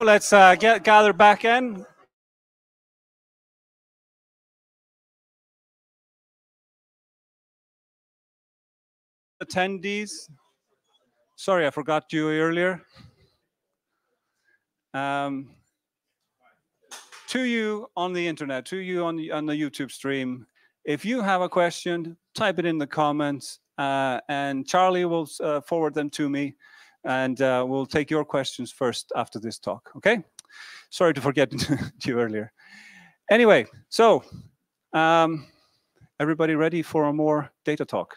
Let's uh, get gather back in. Attendees. Sorry, I forgot you earlier. Um, to you on the internet, to you on the, on the YouTube stream, if you have a question, type it in the comments, uh, and Charlie will uh, forward them to me, and uh, we'll take your questions first after this talk. Okay? Sorry to forget you earlier. Anyway, so um, everybody ready for a more data talk?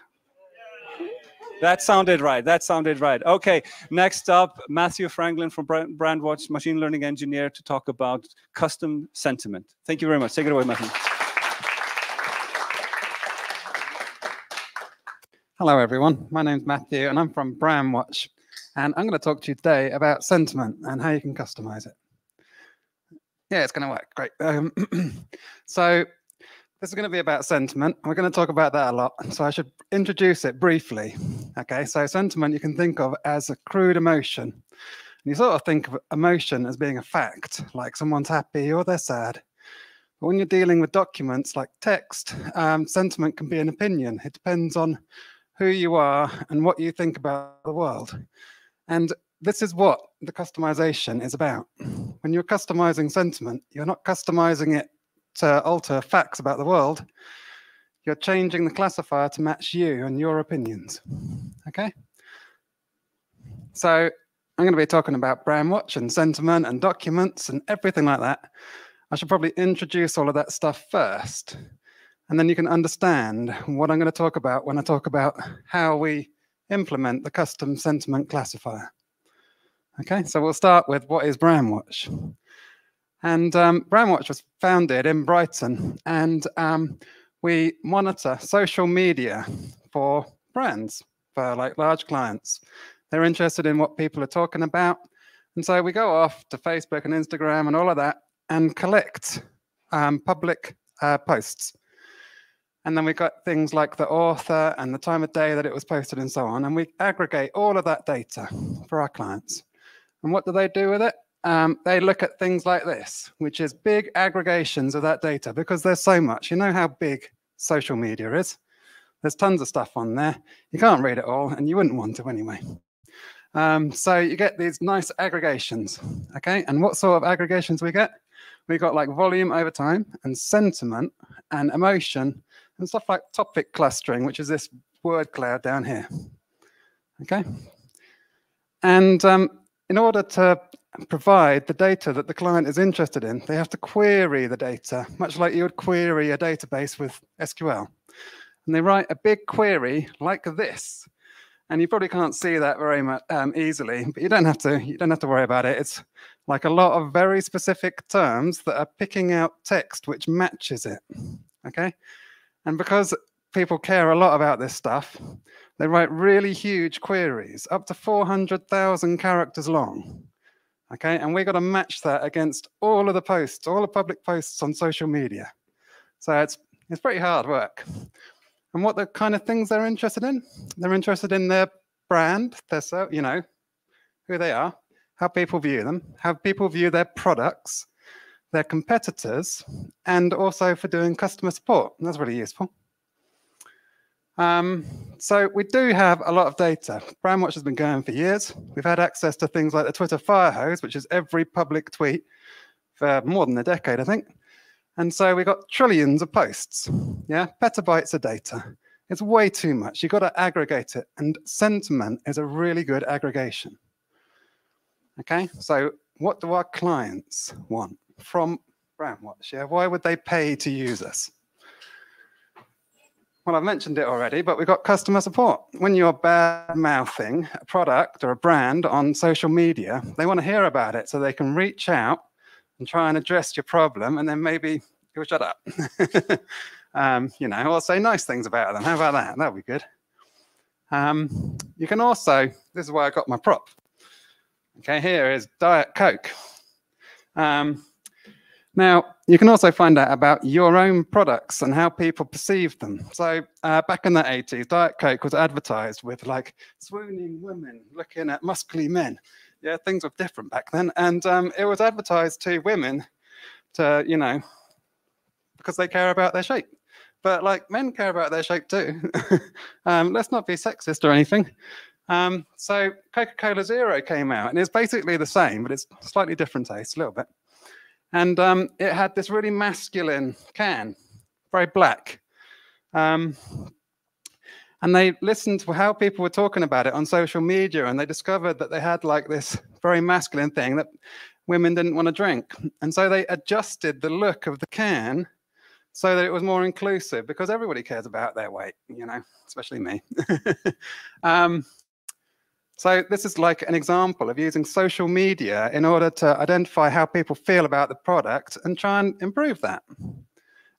That sounded right. That sounded right. Okay. Next up, Matthew Franklin from Brandwatch, machine learning engineer, to talk about custom sentiment. Thank you very much. Take it away, Matthew. Hello, everyone. My name's Matthew, and I'm from Brandwatch. And I'm going to talk to you today about sentiment and how you can customize it. Yeah, it's going to work. Great. Um, so this is going to be about sentiment. We're going to talk about that a lot. So I should introduce it briefly. Okay, so sentiment you can think of as a crude emotion. And you sort of think of emotion as being a fact, like someone's happy or they're sad. But when you're dealing with documents like text, um, sentiment can be an opinion. It depends on who you are and what you think about the world. And this is what the customization is about. When you're customizing sentiment, you're not customizing it to alter facts about the world. You're changing the classifier to match you and your opinions. Okay? So I'm going to be talking about Brandwatch and sentiment and documents and everything like that. I should probably introduce all of that stuff first. And then you can understand what I'm going to talk about when I talk about how we implement the custom sentiment classifier. Okay, so we'll start with what is Brandwatch. And um, Brandwatch was founded in Brighton, and um, we monitor social media for brands, for like large clients. They're interested in what people are talking about. And so we go off to Facebook and Instagram and all of that and collect um, public uh, posts. And then we got things like the author and the time of day that it was posted and so on. And we aggregate all of that data for our clients. And what do they do with it? um, they look at things like this, which is big aggregations of that data because there's so much. You know how big social media is. There's tons of stuff on there. You can't read it all, and you wouldn't want to anyway. Um, so you get these nice aggregations, okay? And what sort of aggregations we get? We got like volume over time and sentiment and emotion and stuff like topic clustering, which is this word cloud down here, okay? And um, in order to provide the data that the client is interested in, they have to query the data, much like you would query a database with SQL. And they write a big query like this. And you probably can't see that very much um, easily, but you don't have to. You don't have to worry about it. It's like a lot of very specific terms that are picking out text which matches it. Okay, and because people care a lot about this stuff, they write really huge queries, up to 400,000 characters long. Okay, and we've got to match that against all of the posts, all the public posts on social media. So it's it's pretty hard work. And what the kind of things they're interested in? They're interested in their brand, their so you know who they are, how people view them, how people view their products, their competitors, and also for doing customer support. That's really useful. Um, so we do have a lot of data. Brandwatch has been going for years. We've had access to things like the Twitter Firehose, which is every public tweet for more than a decade, I think. And so we've got trillions of posts, yeah, petabytes of data. It's way too much. You've got to aggregate it. And sentiment is a really good aggregation. Okay, so what do our clients want from Brandwatch? Yeah, why would they pay to use us? Well, I've mentioned it already, but we've got customer support. When you're bad mouthing a product or a brand on social media, they want to hear about it so they can reach out and try and address your problem and then maybe you'll shut up. um, you know, or say nice things about them. How about that? That would be good. Um, you can also, this is why I got my prop. Okay, here is Diet Coke. Um, now, you can also find out about your own products and how people perceive them. So uh, back in the 80s, Diet Coke was advertised with like swooning women looking at muscly men. Yeah, things were different back then. And um, it was advertised to women to, you know, because they care about their shape. But like men care about their shape too. um, let's not be sexist or anything. Um, so Coca-Cola Zero came out, and it's basically the same, but it's slightly different taste, a little bit. And um, it had this really masculine can, very black. Um, and they listened to how people were talking about it on social media, and they discovered that they had like this very masculine thing that women didn't want to drink. And so they adjusted the look of the can so that it was more inclusive because everybody cares about their weight, you know, especially me. um, so this is like an example of using social media in order to identify how people feel about the product and try and improve that.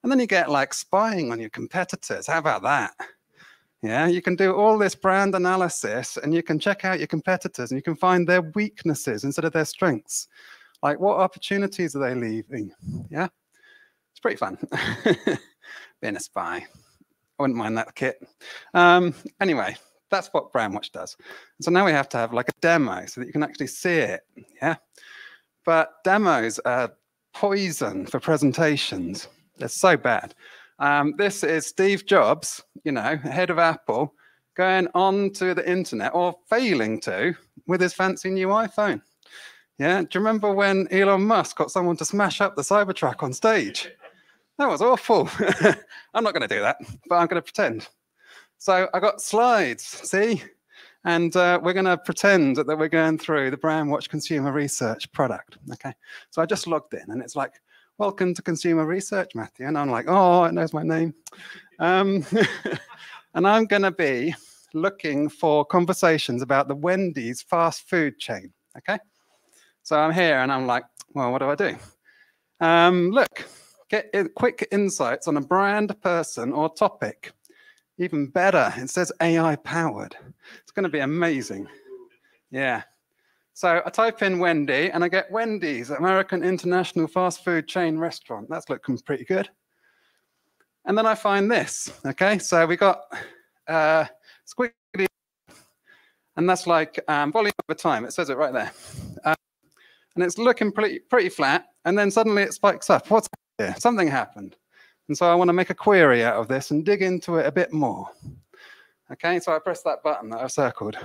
And then you get like spying on your competitors. How about that? Yeah, you can do all this brand analysis and you can check out your competitors and you can find their weaknesses instead of their strengths. Like what opportunities are they leaving? Yeah, it's pretty fun being a spy. I wouldn't mind that kit. Um, anyway, that's what Brandwatch does. So now we have to have like a demo so that you can actually see it. Yeah. But demos are poison for presentations. They're so bad. Um, this is Steve Jobs, you know, head of Apple, going on to the internet or failing to with his fancy new iPhone. Yeah. Do you remember when Elon Musk got someone to smash up the Cybertruck on stage? That was awful. I'm not going to do that, but I'm going to pretend. So I got slides, see? And uh, we're going to pretend that we're going through the Brandwatch Consumer Research product, okay? So I just logged in and it's like, welcome to Consumer Research, Matthew. And I'm like, oh, it knows my name. Um, and I'm going to be looking for conversations about the Wendy's fast food chain, okay? So I'm here and I'm like, well, what do I do? Um, look, get quick insights on a brand, person, or topic. Even better, it says AI powered. It's going to be amazing. Yeah. So I type in Wendy and I get Wendy's, American International Fast Food Chain Restaurant. That's looking pretty good. And then I find this. Okay, so we got uh, squiggly, and that's like um, volume over time. It says it right there. Um, and it's looking pretty, pretty flat, and then suddenly it spikes up. What's here? Something happened. And so I want to make a query out of this and dig into it a bit more. Okay, so I press that button that I've circled.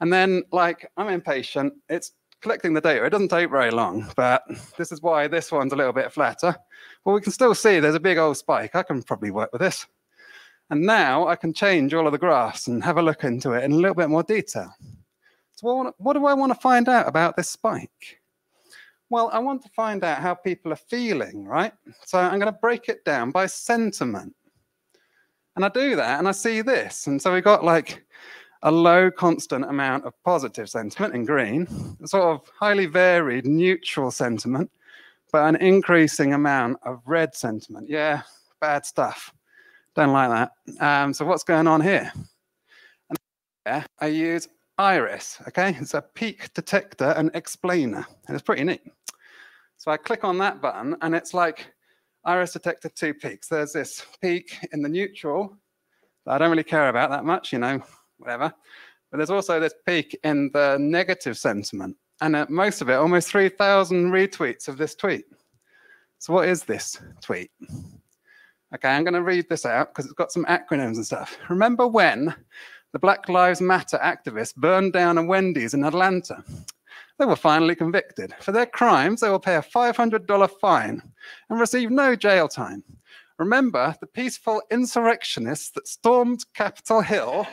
And then, like, I'm impatient. It's collecting the data. It doesn't take very long, but this is why this one's a little bit flatter. Well, we can still see there's a big old spike. I can probably work with this. And now I can change all of the graphs and have a look into it in a little bit more detail. So what, what do I want to find out about this spike? Well, I want to find out how people are feeling, right? So I'm going to break it down by sentiment. And I do that and I see this. And so we've got like a low constant amount of positive sentiment in green, sort of highly varied neutral sentiment, but an increasing amount of red sentiment. Yeah, bad stuff. Don't like that. Um, so what's going on here? And yeah, I use Iris, okay? It's a peak detector and explainer. And it's pretty neat. So I click on that button and it's like iris detected two peaks. There's this peak in the neutral that I don't really care about that much, you know, whatever. But there's also this peak in the negative sentiment. And uh, most of it, almost 3,000 retweets of this tweet. So what is this tweet? Okay, I'm going to read this out because it's got some acronyms and stuff. Remember when the Black Lives Matter activists burned down a Wendy's in Atlanta? They were finally convicted. For their crimes, they will pay a $500 fine and receive no jail time. Remember, the peaceful insurrectionists that stormed Capitol Hill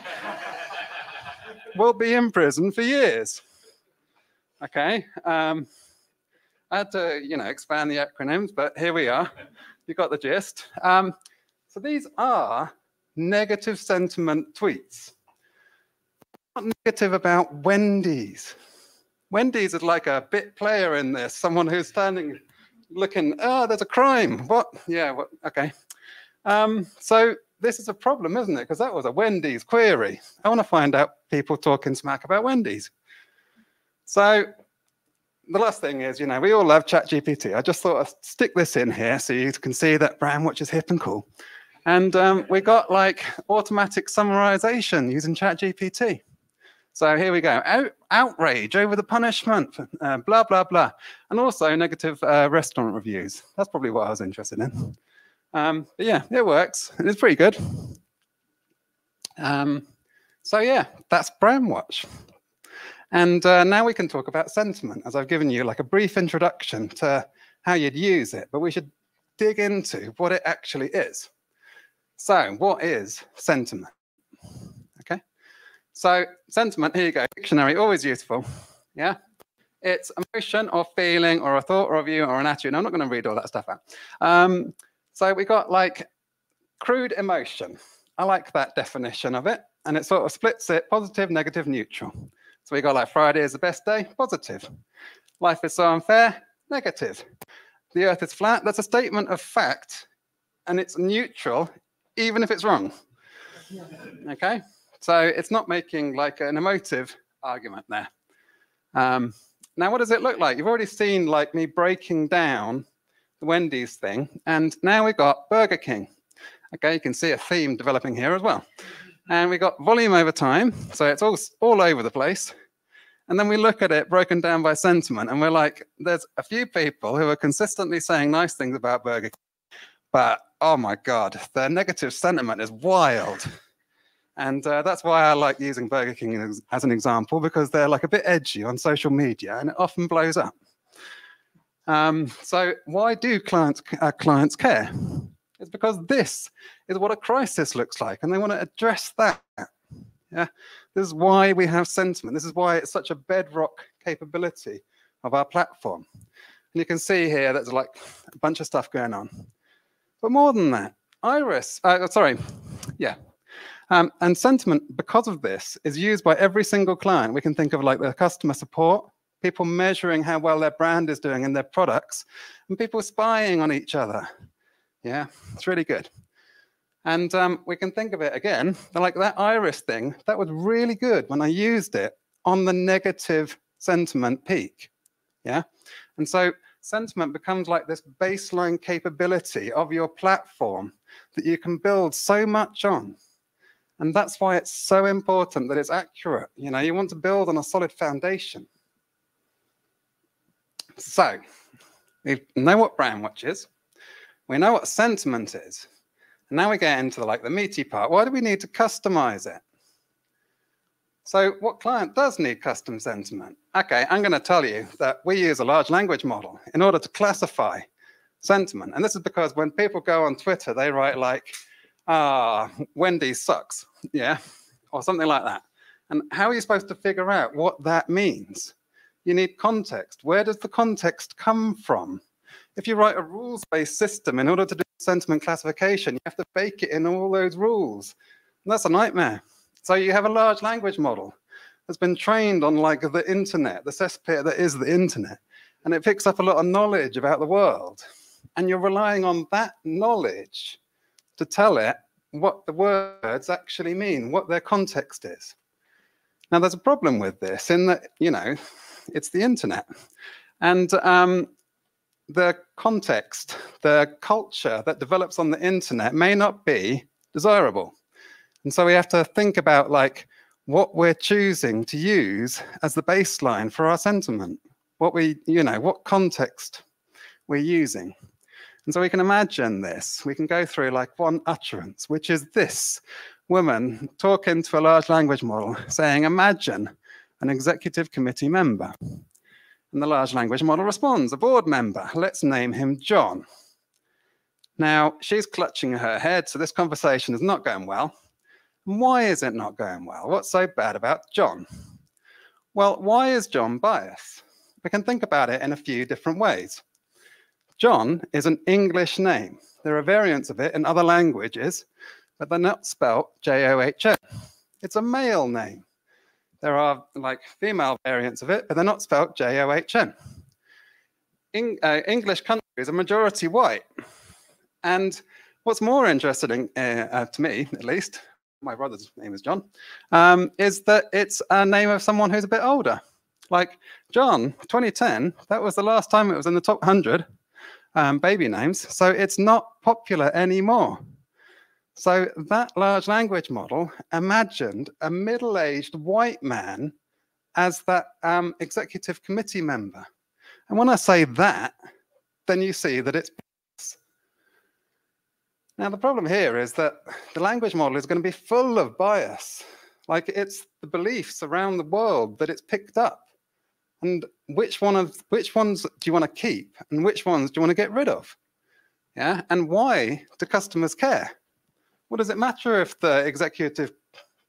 will be in prison for years. Okay. Um, I had to, you know, expand the acronyms, but here we are. You got the gist. Um, so these are negative sentiment tweets. Negative about Wendy's. Wendy's is like a bit player in this, someone who's standing looking, oh, there's a crime. What? Yeah, what? okay. Um, so this is a problem, isn't it? Because that was a Wendy's query. I want to find out people talking smack about Wendy's. So the last thing is, you know, we all love ChatGPT. I just thought I'd stick this in here so you can see that Brandwatch is hip and cool. And um, we got like automatic summarization using ChatGPT. So here we go. Out, outrage over the punishment, uh, blah, blah, blah. And also negative uh, restaurant reviews. That's probably what I was interested in. Um, but yeah, it works. It's pretty good. Um, so yeah, that's Brandwatch. And uh, now we can talk about sentiment, as I've given you like a brief introduction to how you'd use it, but we should dig into what it actually is. So what is sentiment? So sentiment, here you go, dictionary, always useful, yeah? It's emotion or feeling or a thought or a view or an attitude. I'm not going to read all that stuff out. Um, so we got like crude emotion. I like that definition of it. And it sort of splits it positive, negative, neutral. So we got like Friday is the best day, positive. Life is so unfair, negative. The earth is flat, that's a statement of fact. And it's neutral, even if it's wrong. Okay? So it's not making like an emotive argument there. Um, now, what does it look like? You've already seen like me breaking down the Wendy's thing, and now we've got Burger King. Okay, you can see a theme developing here as well. And we've got volume over time, so it's all, all over the place. And then we look at it broken down by sentiment, and we're like, there's a few people who are consistently saying nice things about Burger King, but oh my God, their negative sentiment is wild. And uh, that's why I like using Burger King as, as, an example, because they're like a bit edgy on social media and it often blows up. Um, so why do clients, uh, clients care? It's because this is what a crisis looks like, and they want to address that. Yeah, this is why we have sentiment. This is why it's such a bedrock capability of our platform. And you can see here there's like a bunch of stuff going on. But more than that, Iris, uh, sorry, yeah, um, and sentiment, because of this, is used by every single client. We can think of like the customer support, people measuring how well their brand is doing in their products, and people spying on each other. Yeah, it's really good. And um, we can think of it again, like that iris thing, that was really good when I used it on the negative sentiment peak. Yeah. And so sentiment becomes like this baseline capability of your platform that you can build so much on. And that's why it's so important that it's accurate. You know, you want to build on a solid foundation. So, we know what Brandwatch is. We know what sentiment is. And now we get into the, like the meaty part. Why do we need to customize it? So what client does need custom sentiment? Okay, I'm going to tell you that we use a large language model in order to classify sentiment. And this is because when people go on Twitter, they write like, ah, Wendy sucks, yeah, or something like that. And how are you supposed to figure out what that means? You need context. Where does the context come from? If you write a rules-based system in order to do sentiment classification, you have to bake it in all those rules. And that's a nightmare. So you have a large language model that's been trained on like the internet, the cesspit that is the internet, and it picks up a lot of knowledge about the world. And you're relying on that knowledge to tell it what the words actually mean, what their context is. Now, there's a problem with this in that, you know, it's the internet. And um, the context, the culture that develops on the internet may not be desirable. And so we have to think about like what we're choosing to use as the baseline for our sentiment, what we, you know, what context we're using. And so we can imagine this. We can go through like one utterance, which is this woman talking to a large language model saying, imagine an executive committee member. And the large language model responds, a board member, let's name him John. Now, she's clutching her head, so this conversation is not going well. Why is it not going well? What's so bad about John? Well, why is John biased? We can think about it in a few different ways. John is an English name. There are variants of it in other languages, but they're not spelt J-O-H-N. It's a male name. There are like female variants of it, but they're not spelled J-O-H-N. In, uh, English countries are majority white. And what's more interesting uh, uh, to me, at least, my brother's name is John, um, is that it's a name of someone who's a bit older. Like John, 2010, that was the last time it was in the top 100 um, baby names. So it's not popular anymore. So that large language model imagined a middle-aged white man as that um, executive committee member. And when I say that, then you see that it's now, the problem here is that the language model is going to be full of bias. Like it's the beliefs around the world that it's picked up. And which one of which ones do you want to keep and which ones do you want to get rid of? Yeah. And why do customers care? What does it matter if the executive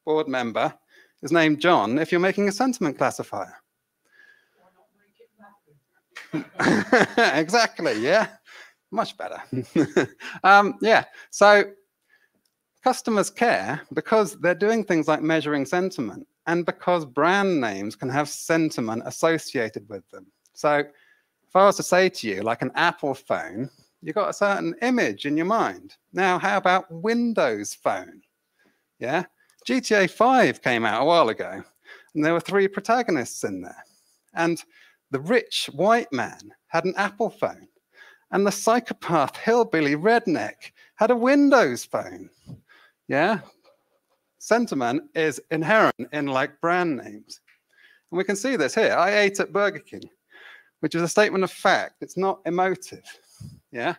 board member is named John if you're making a sentiment classifier? exactly, yeah much better. um, yeah, so customers care because they're doing things like measuring sentiment and because brand names can have sentiment associated with them. So if I was to say to you, like an Apple phone, you've got a certain image in your mind. Now, how about Windows Phone? Yeah, GTA 5 came out a while ago, and there were three protagonists in there. And the rich white man had an Apple phone and the psychopath hillbilly redneck had a Windows phone. Yeah? Sentiment is inherent in like brand names. And we can see this here. I ate at Burger King, which is a statement of fact. It's not emotive. Yeah?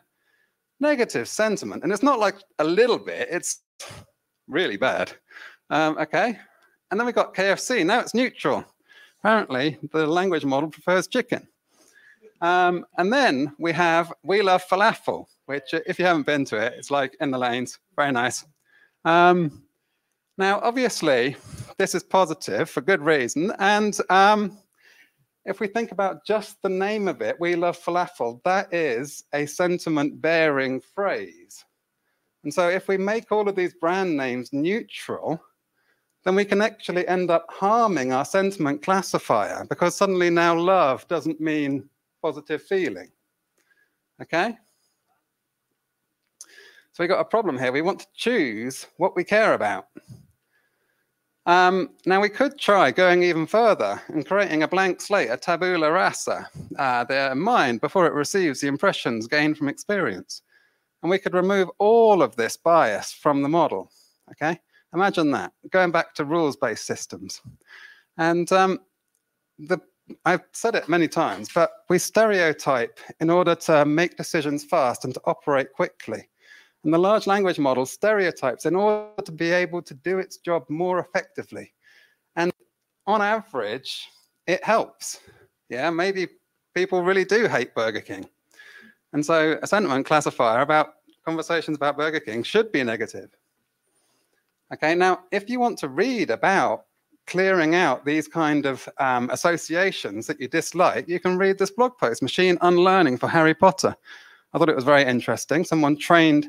Negative sentiment. And it's not like a little bit, it's really bad. Um, okay? And then we got KFC. Now it's neutral. Apparently, the language model prefers chicken. Um, and then we have We Love Falafel, which, if you haven't been to it, it's like in the lanes. Very nice. Um, now, obviously, this is positive for good reason. And um, if we think about just the name of it, We Love Falafel, that is a sentiment bearing phrase. And so if we make all of these brand names neutral, then we can actually end up harming our sentiment classifier because suddenly now love doesn't mean positive feeling. Okay? So we've got a problem here. We want to choose what we care about. Um, now we could try going even further and creating a blank slate, a tabula rasa, uh, their mind before it receives the impressions gained from experience. And we could remove all of this bias from the model. Okay, imagine that going back to rules-based systems. And um, the I've said it many times, but we stereotype in order to make decisions fast and to operate quickly. And the large language model stereotypes in order to be able to do its job more effectively. And on average, it helps. Yeah, maybe people really do hate Burger King. And so a sentiment classifier about conversations about Burger King should be negative. Okay, now if you want to read about clearing out these kind of um, associations that you dislike, you can read this blog post, Machine Unlearning for Harry Potter. I thought it was very interesting. Someone trained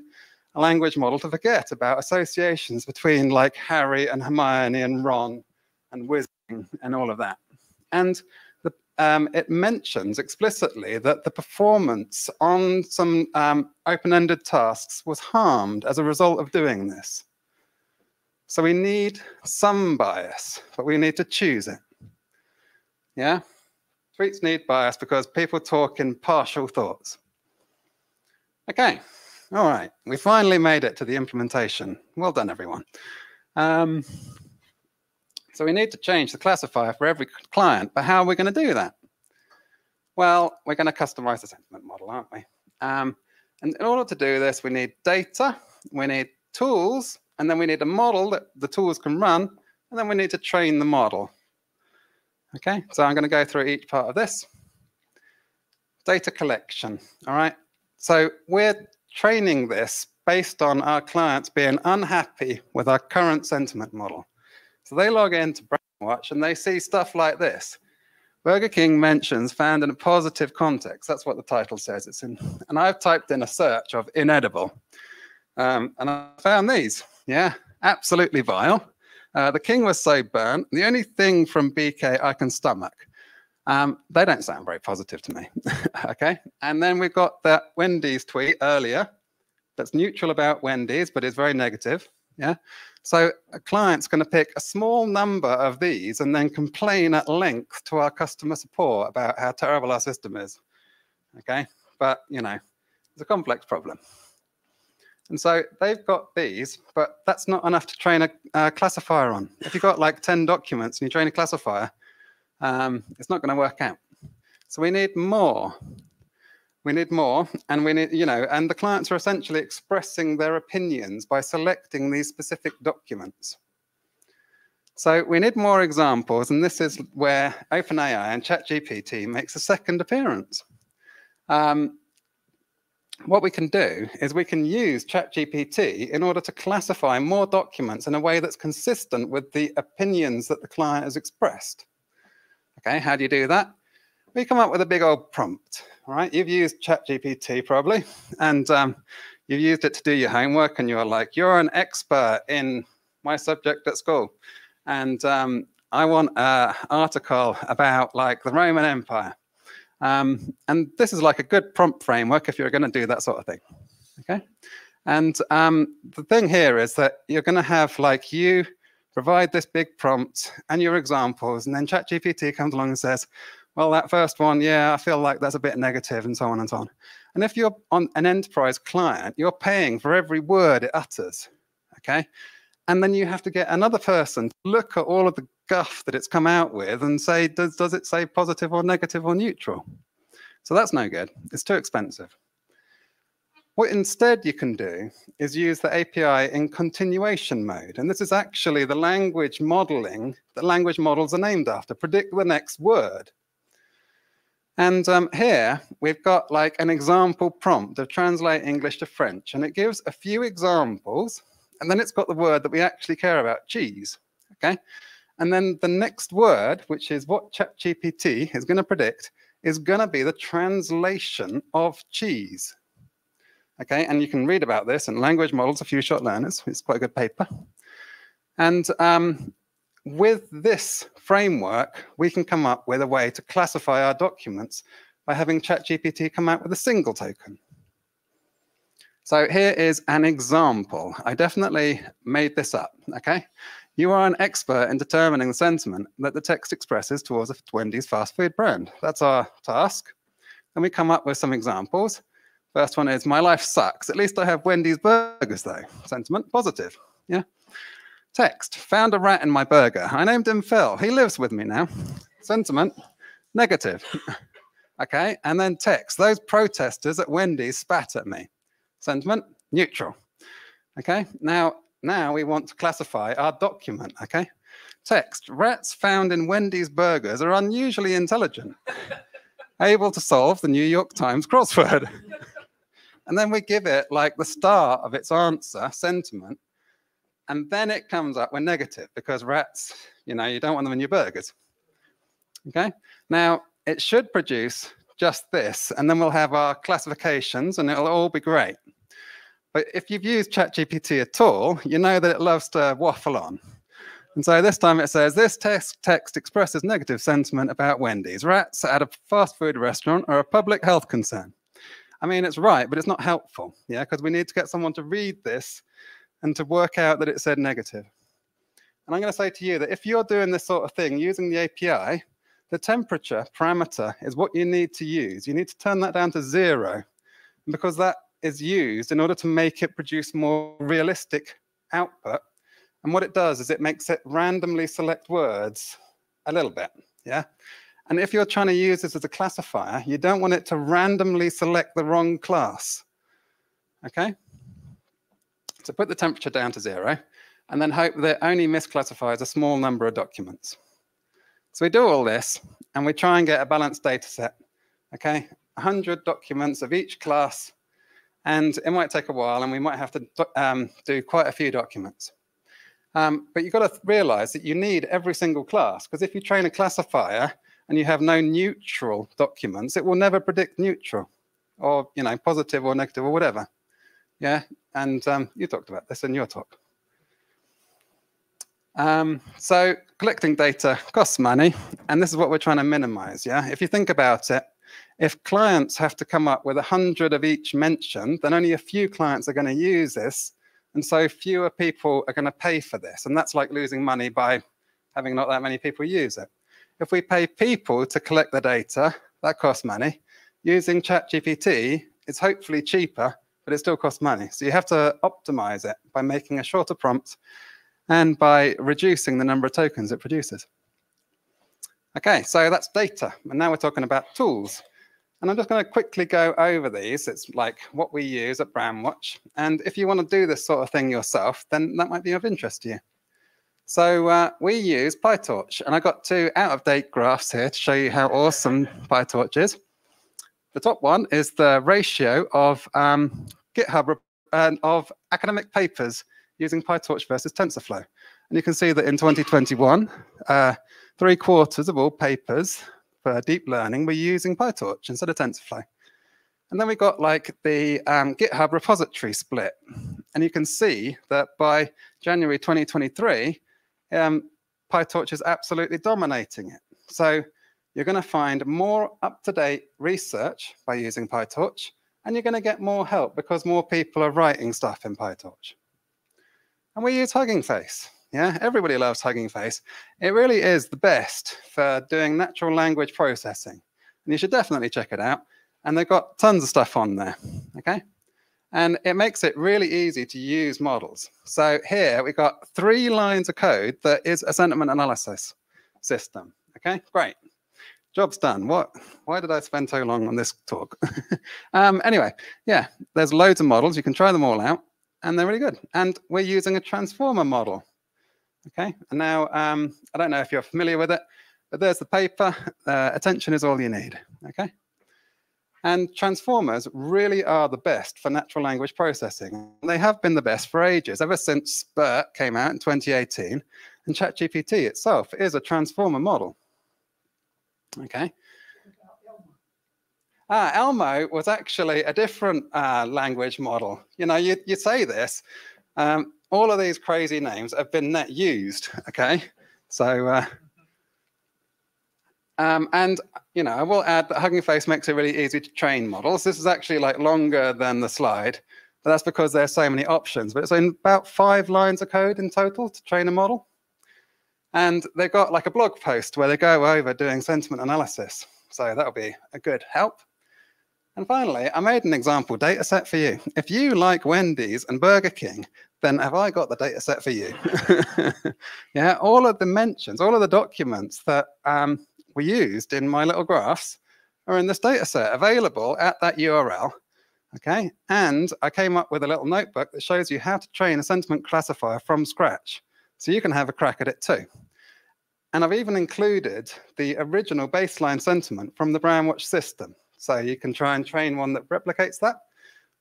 a language model to forget about associations between like Harry and Hermione and Ron and Wizarding and all of that. And the, um, it mentions explicitly that the performance on some um, open-ended tasks was harmed as a result of doing this. So we need some bias, but we need to choose it. Yeah? Tweets need bias because people talk in partial thoughts. Okay, all right. We finally made it to the implementation. Well done, everyone. Um, so we need to change the classifier for every client, but how are we going to do that? Well, we're going to customize the sentiment model, aren't we? Um, and in order to do this, we need data, we need tools, and then we need a model that the tools can run, and then we need to train the model. Okay, so I'm going to go through each part of this. Data collection, all right? So we're training this based on our clients being unhappy with our current sentiment model. So they log into Brandwatch and they see stuff like this. Burger King mentions found in a positive context. That's what the title says it's in. And I've typed in a search of inedible. Um, and I found these. Yeah, absolutely vile. Uh, the king was so burnt. The only thing from BK I can stomach. Um, they don't sound very positive to me. okay. And then we've got that Wendy's tweet earlier that's neutral about Wendy's, but is very negative. Yeah. So a client's going to pick a small number of these and then complain at length to our customer support about how terrible our system is. Okay. But, you know, it's a complex problem. And so they've got these, but that's not enough to train a, a classifier on. If you've got like 10 documents and you train a classifier, um, it's not going to work out. So we need more. We need more, and we need, you know, and the clients are essentially expressing their opinions by selecting these specific documents. So we need more examples, and this is where OpenAI and ChatGPT makes a second appearance. Um, what we can do is we can use ChatGPT in order to classify more documents in a way that's consistent with the opinions that the client has expressed. Okay, how do you do that? We come up with a big old prompt. right? you've used ChatGPT probably, and um, you've used it to do your homework, and you're like, you're an expert in my subject at school, and um, I want an article about like the Roman Empire. Um, and this is like a good prompt framework if you're going to do that sort of thing. Okay. And um, the thing here is that you're going to have like you provide this big prompt and your examples, and then ChatGPT comes along and says, well, that first one, yeah, I feel like that's a bit negative, and so on and so on. And if you're on an enterprise client, you're paying for every word it utters. Okay. And then you have to get another person to look at all of the guff that it's come out with and say, does, does it say positive or negative or neutral? So that's no good. It's too expensive. What instead you can do is use the API in continuation mode. And this is actually the language modeling that language models are named after, predict the next word. And um, here we've got like an example prompt of translate English to French. And it gives a few examples. And then it's got the word that we actually care about, cheese. Okay. And then the next word, which is what ChatGPT is going to predict, is going to be the translation of cheese. Okay, and you can read about this in Language Models, A Few-Shot Learners. It's quite a good paper. And um, with this framework, we can come up with a way to classify our documents by having ChatGPT come out with a single token. So here is an example. I definitely made this up, okay? You are an expert in determining the sentiment that the text expresses towards a Wendy's fast food brand. That's our task. And we come up with some examples. First one is, my life sucks. At least I have Wendy's burgers though. Sentiment, positive, yeah. Text, found a rat in my burger. I named him Phil. He lives with me now. Sentiment, negative. okay, and then text, those protesters at Wendy's spat at me. Sentiment, neutral. Okay, now now we want to classify our document, okay? Text, rats found in Wendy's burgers are unusually intelligent, able to solve the New York Times crossword. and then we give it like the start of its answer, sentiment, and then it comes up with negative because rats, you know, you don't want them in your burgers. Okay, now it should produce just this, and then we'll have our classifications and it'll all be great. But if you've used ChatGPT at all, you know that it loves to waffle on. And so this time it says, this text, text expresses negative sentiment about Wendy's. Rats at a fast food restaurant are a public health concern. I mean, it's right, but it's not helpful, yeah, because we need to get someone to read this and to work out that it said negative. And I'm going to say to you that if you're doing this sort of thing using the API, the temperature parameter is what you need to use. You need to turn that down to zero because that is used in order to make it produce more realistic output. And what it does is it makes it randomly select words a little bit, yeah? And if you're trying to use this as a classifier, you don't want it to randomly select the wrong class, okay? So put the temperature down to zero, and then hope that it only misclassifies a small number of documents. So we do all this, and we try and get a balanced data set, okay? 100 documents of each class and it might take a while and we might have to um, do quite a few documents. Um, but you've got to realize that you need every single class because if you train a classifier and you have no neutral documents, it will never predict neutral or, you know, positive or negative or whatever. Yeah, and um, you talked about this in your talk. Um, so collecting data costs money, and this is what we're trying to minimize. Yeah, if you think about it, if clients have to come up with a 100 of each mention, then only a few clients are going to use this. And so fewer people are going to pay for this. And that's like losing money by having not that many people use it. If we pay people to collect the data, that costs money. Using ChatGPT, it's hopefully cheaper but it still costs money. So you have to optimize it by making a shorter prompt and by reducing the number of tokens it produces. Okay, so that's data. And now we're talking about tools. And I'm just going to quickly go over these. It's like what we use at Brandwatch. And if you want to do this sort of thing yourself, then that might be of interest to you. So uh, we use PyTorch. And I got two out-of-date graphs here to show you how awesome PyTorch is. The top one is the ratio of um, GitHub uh, of academic papers using PyTorch versus TensorFlow. And you can see that in 2021, uh, three quarters of all papers for deep learning were using PyTorch instead of TensorFlow. And then we got like the um, GitHub repository split. And you can see that by January 2023, um, PyTorch is absolutely dominating it. So you're going to find more up-to-date research by using PyTorch, and you're going to get more help because more people are writing stuff in PyTorch. And we use Hugging Face. Yeah, everybody loves Hugging Face. It really is the best for doing natural language processing. And you should definitely check it out. And they've got tons of stuff on there, okay? And it makes it really easy to use models. So here we've got three lines of code that is a sentiment analysis system, okay? Great job's done. What? Why did I spend so long on this talk? um, anyway, yeah, there's loads of models. You can try them all out, and they're really good. And we're using a transformer model. Okay, and now um, I don't know if you're familiar with it, but there's the paper. Uh, attention is all you need. Okay. And transformers really are the best for natural language processing. They have been the best for ages, ever since BERT came out in 2018. And ChatGPT itself is a transformer model. Okay. Ah, ELMo was actually a different uh, language model. You know, you, you say this, um, all of these crazy names have been net used, okay? So, uh, um, and, you know, I will add that Hugging Face makes it really easy to train models. This is actually like longer than the slide, but that's because there's so many options. But it's in about five lines of code in total to train a model. And they've got like a blog post where they go over doing sentiment analysis. So that'll be a good help. And finally, I made an example data set for you. If you like Wendy's and Burger King, then have I got the data set for you? yeah, all of the mentions, all of the documents that um, were used in my little graphs are in this data set available at that URL. Okay, and I came up with a little notebook that shows you how to train a sentiment classifier from scratch. So you can have a crack at it too. And I've even included the original baseline sentiment from the Brandwatch system. So you can try and train one that replicates that,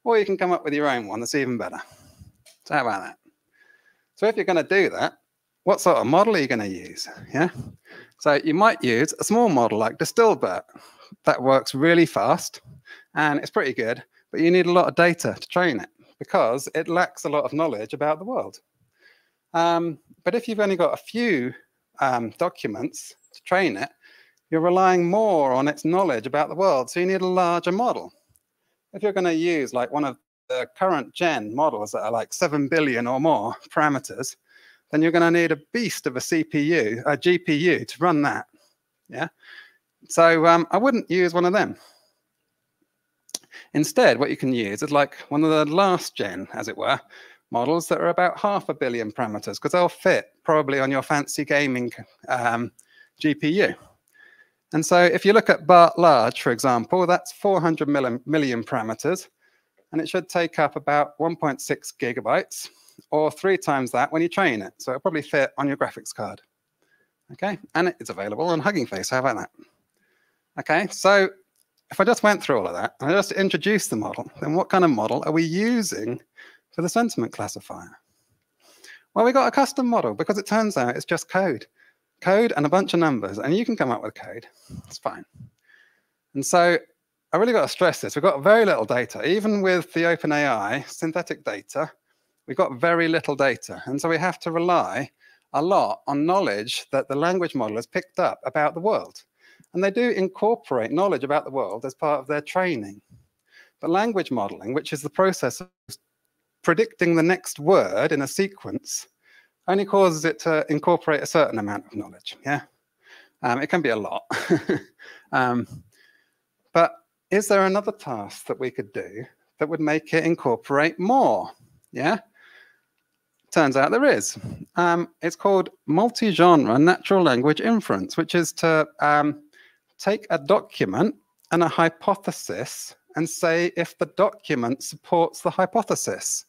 or you can come up with your own one that's even better. So how about that? So if you're going to do that, what sort of model are you going to use? Yeah. So you might use a small model like DistilBERT. That works really fast and it's pretty good, but you need a lot of data to train it because it lacks a lot of knowledge about the world. Um, but if you've only got a few um, documents to train it, you're relying more on its knowledge about the world. So you need a larger model. If you're going to use like one of the current gen models that are like 7 billion or more parameters, then you're going to need a beast of a CPU, a GPU to run that. Yeah. So um, I wouldn't use one of them. Instead, what you can use is like one of the last gen, as it were, models that are about half a billion parameters because they'll fit probably on your fancy gaming um, GPU. And so if you look at BART large, for example, that's 400 million, million parameters, and it should take up about 1.6 gigabytes, or three times that when you train it. So it'll probably fit on your graphics card. Okay, and it's available on Hugging Face. How about that? Okay, so if I just went through all of that, and I just introduced the model, then what kind of model are we using for the sentiment classifier? Well, we got a custom model because it turns out it's just code. Code and a bunch of numbers, and you can come up with code. It's fine. And so I really got to stress this. We've got very little data. Even with the OpenAI synthetic data, we've got very little data. And so we have to rely a lot on knowledge that the language model has picked up about the world. And they do incorporate knowledge about the world as part of their training. But language modeling, which is the process of predicting the next word in a sequence only causes it to incorporate a certain amount of knowledge. Yeah, um, it can be a lot. um, but is there another task that we could do that would make it incorporate more? Yeah? Turns out there is. Um, it's called multi-genre natural language inference, which is to um, take a document and a hypothesis and say if the document supports the hypothesis.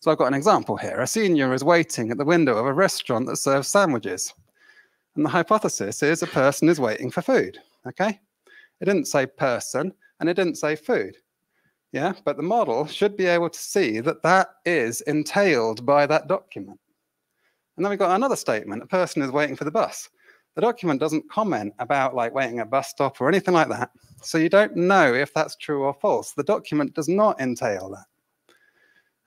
So I've got an example here. A senior is waiting at the window of a restaurant that serves sandwiches. And the hypothesis is a person is waiting for food, okay? It didn't say person and it didn't say food. Yeah, but the model should be able to see that that is entailed by that document. And then we've got another statement, a person is waiting for the bus. The document doesn't comment about like waiting at a bus stop or anything like that. So you don't know if that's true or false. The document does not entail that.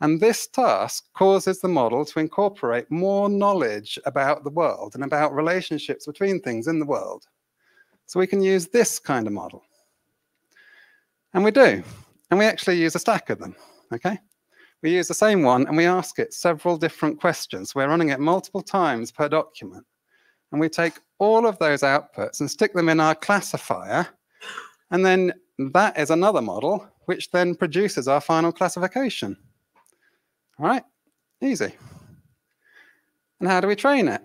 And this task causes the model to incorporate more knowledge about the world and about relationships between things in the world. So we can use this kind of model. And we do. And we actually use a stack of them, okay? We use the same one and we ask it several different questions. We're running it multiple times per document. And we take all of those outputs and stick them in our classifier. And then that is another model, which then produces our final classification. All right, easy. And how do we train it?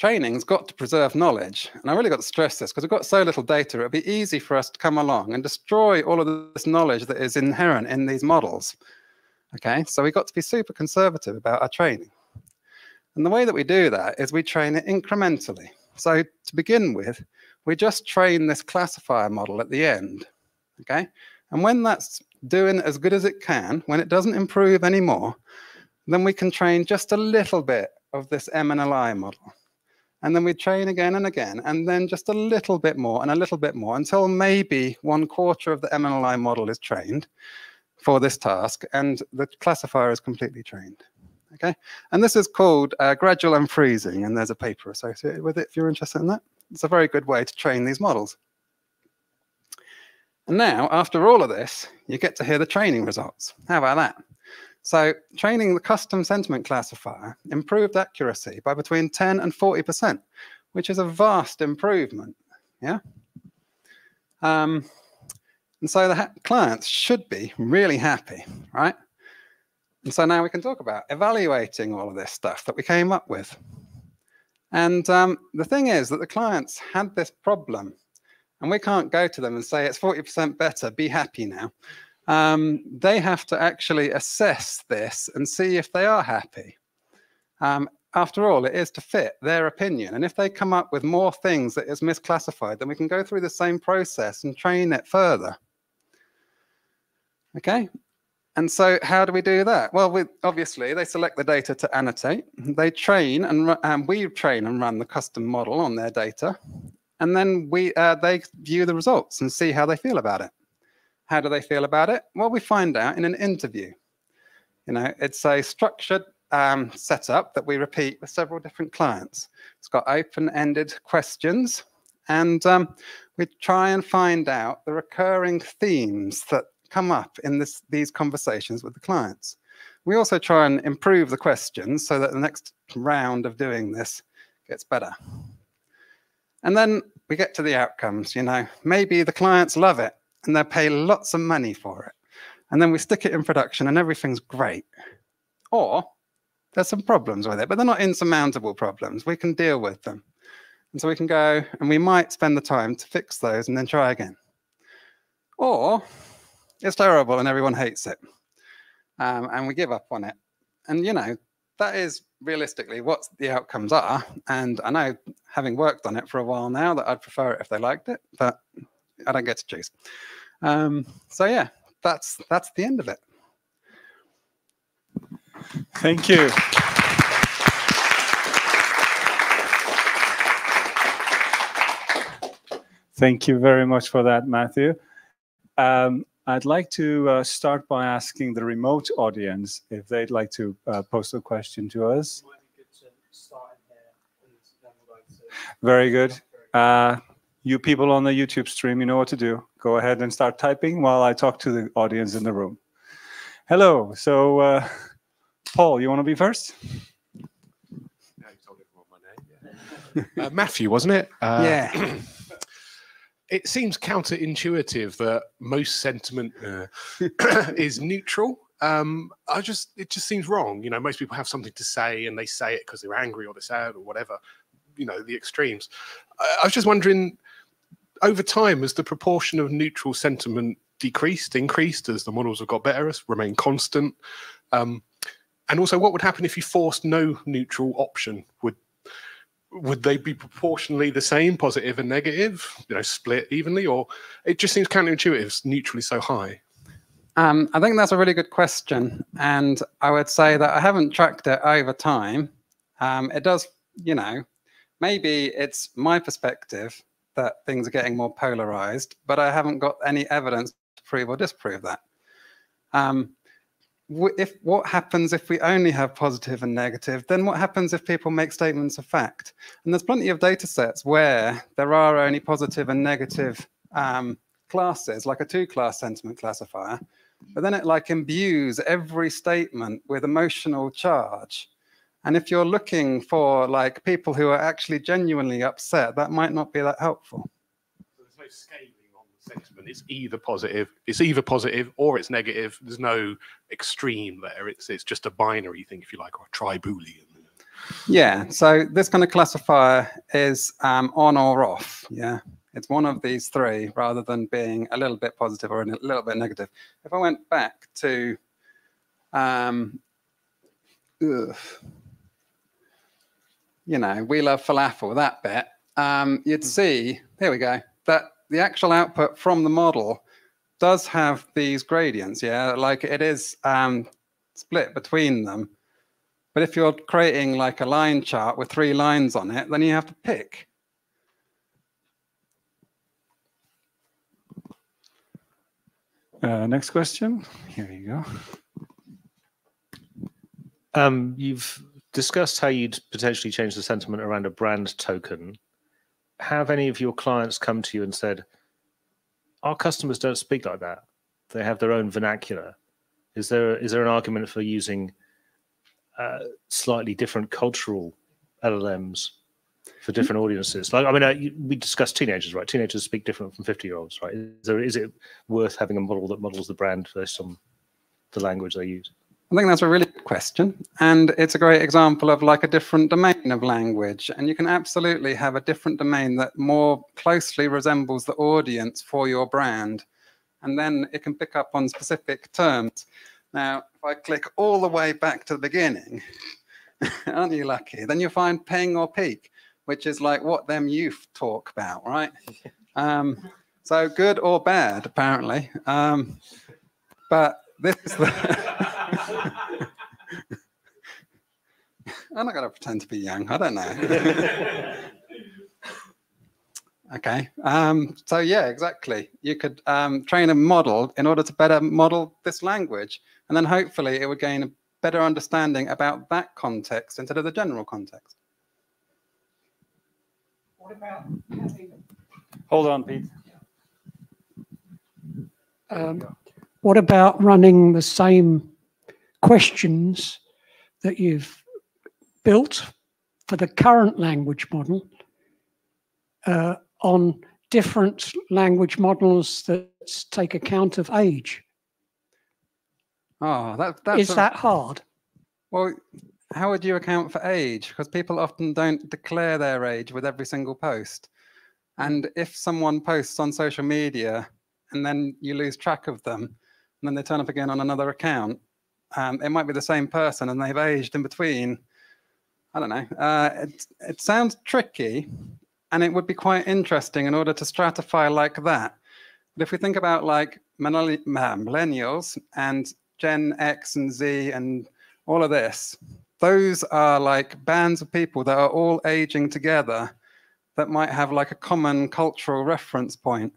Training's got to preserve knowledge. And I really got to stress this because we've got so little data, it'd be easy for us to come along and destroy all of this knowledge that is inherent in these models. Okay, so we've got to be super conservative about our training. And the way that we do that is we train it incrementally. So to begin with, we just train this classifier model at the end. Okay, and when that's doing as good as it can, when it doesn't improve anymore, then we can train just a little bit of this MNLI model. And then we train again and again, and then just a little bit more and a little bit more until maybe one quarter of the MNLI model is trained for this task, and the classifier is completely trained. Okay, and this is called uh, gradual unfreezing, and there's a paper associated with it if you're interested in that. It's a very good way to train these models. And now, after all of this, you get to hear the training results. How about that? So training the custom sentiment classifier improved accuracy by between 10 and 40%, which is a vast improvement. Yeah. Um, and so the clients should be really happy, right? And so now we can talk about evaluating all of this stuff that we came up with. And um, the thing is that the clients had this problem, and we can't go to them and say it's 40% better, be happy now um, they have to actually assess this and see if they are happy. Um, after all, it is to fit their opinion. And if they come up with more things that is misclassified, then we can go through the same process and train it further. Okay, and so how do we do that? Well, we, obviously, they select the data to annotate. They train and, and we train and run the custom model on their data. And then we, uh, they view the results and see how they feel about it. How do they feel about it? Well, we find out in an interview. You know, it's a structured um, setup that we repeat with several different clients. It's got open-ended questions, and um, we try and find out the recurring themes that come up in this, these conversations with the clients. We also try and improve the questions so that the next round of doing this gets better. And then we get to the outcomes, you know, maybe the clients love it and they pay lots of money for it. And then we stick it in production and everything's great. Or there's some problems with it, but they're not insurmountable problems. We can deal with them. And so we can go and we might spend the time to fix those and then try again. Or it's terrible and everyone hates it. Um, and we give up on it. And, you know, that is realistically what the outcomes are. And I know, having worked on it for a while now, that I'd prefer it if they liked it, but I don't get to choose. Um, so yeah, that's that's the end of it. Thank you. Thank you very much for that, Matthew. Um, I'd like to uh, start by asking the remote audience if they'd like to uh, post a question to us. Very good. Uh, you people on the YouTube stream, you know what to do. Go ahead and start typing while I talk to the audience in the room. Hello. So, uh, Paul, you want to be first? uh, Matthew, wasn't it? Uh, yeah. it seems counterintuitive that most sentiment uh, is neutral. Um, I just it just seems wrong. You know, most people have something to say and they say it because they're angry or they're sad or whatever. You know, the extremes. I, I was just wondering, over time, as the proportion of neutral sentiment decreased, increased as the models have got better, has remained constant? Um, and also, what would happen if you forced no neutral option? Would would they be proportionally the same, positive and negative, you know, split evenly, or it just seems counterintuitive, neutrally so high? Um, I think that's a really good question, and I would say that I haven't tracked it over time. Um, it does, you know, maybe it's my perspective that things are getting more polarized, but I haven't got any evidence to prove or disprove that. Um, if what happens if we only have positive and negative, then what happens if people make statements of fact? And there's plenty of data sets where there are only positive and negative um, classes, like a two-class sentiment classifier, but then it like imbues every statement with emotional charge. And if you're looking for like people who are actually genuinely upset, that might not be that helpful. So there's no scaling on the sentiment. It's either positive, it's either positive or it's negative. There's no extreme there. It's it's just a binary thing, if you like, or a triboolean. Yeah, so this kind of classifier is um, on or off. Yeah, it's one of these three rather than being a little bit positive or a little bit negative. If I went back to, um, ugh, you know, we love falafel, that bit, um, you'd see, here we go, that the actual output from the model does have these gradients. Yeah, like it is um, split between them. But if you're creating like a line chart with three lines on it, then you have to pick. Uh, next question. Here you go. Um, you've discussed how you'd potentially change the sentiment around a brand token. Have any of your clients come to you and said, "Our customers don't speak like that; they have their own vernacular"? Is there is there an argument for using uh, slightly different cultural LLMs for different audiences? Like, I mean, uh, you- we discussed teenagers, right? Teenagers speak different from fifty-year-olds, right? Is there is it worth having a model that models the brand based on the language they use? I think that's a really question. And it's a great example of like a different domain of language. And you can absolutely have a different domain that more closely resembles the audience for your brand. And then it can pick up on specific terms. Now, if I click all the way back to the beginning, aren't you lucky? Then you'll find peng or peak, which is like what them youth talk about, right? Um, so good or bad, apparently. Um, but this is the. I'm not going to pretend to be young. I don't know. okay. Um, so yeah, exactly. You could um, train a model in order to better model this language, and then hopefully it would gain a better understanding about that context instead of the general context. What about Hold on, Pete. um, what about running the same questions that you've built for the current language model uh, on different language models that take account of age? Oh, that, that's Is a- that hard? Well, how would you account for age? Because people often don't declare their age with every single post. And if someone posts on social media and then you lose track of them, and then they turn up again on another account, um, it might be the same person and they've aged in between. I don't know. Uh, it, it sounds tricky and it would be quite interesting in order to stratify like that. But if we think about like uh, millennials and Gen X and Z and all of this, those are like bands of people that are all aging together that might have like a common cultural reference point.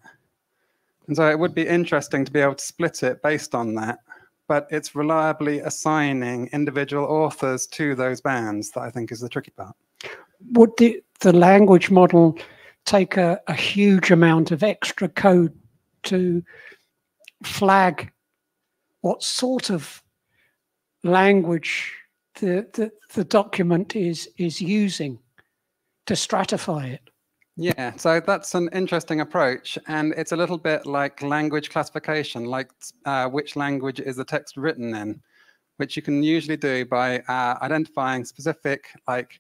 And so it would be interesting to be able to split it based on that. But it's reliably assigning individual authors to those bands that I think is the tricky part. Would the, the language model take a, a huge amount of extra code to flag what sort of language the, the, the document is, is using to stratify it? Yeah, so that's an interesting approach, and it's a little bit like language classification, like uh, which language is the text written in, which you can usually do by uh, identifying specific like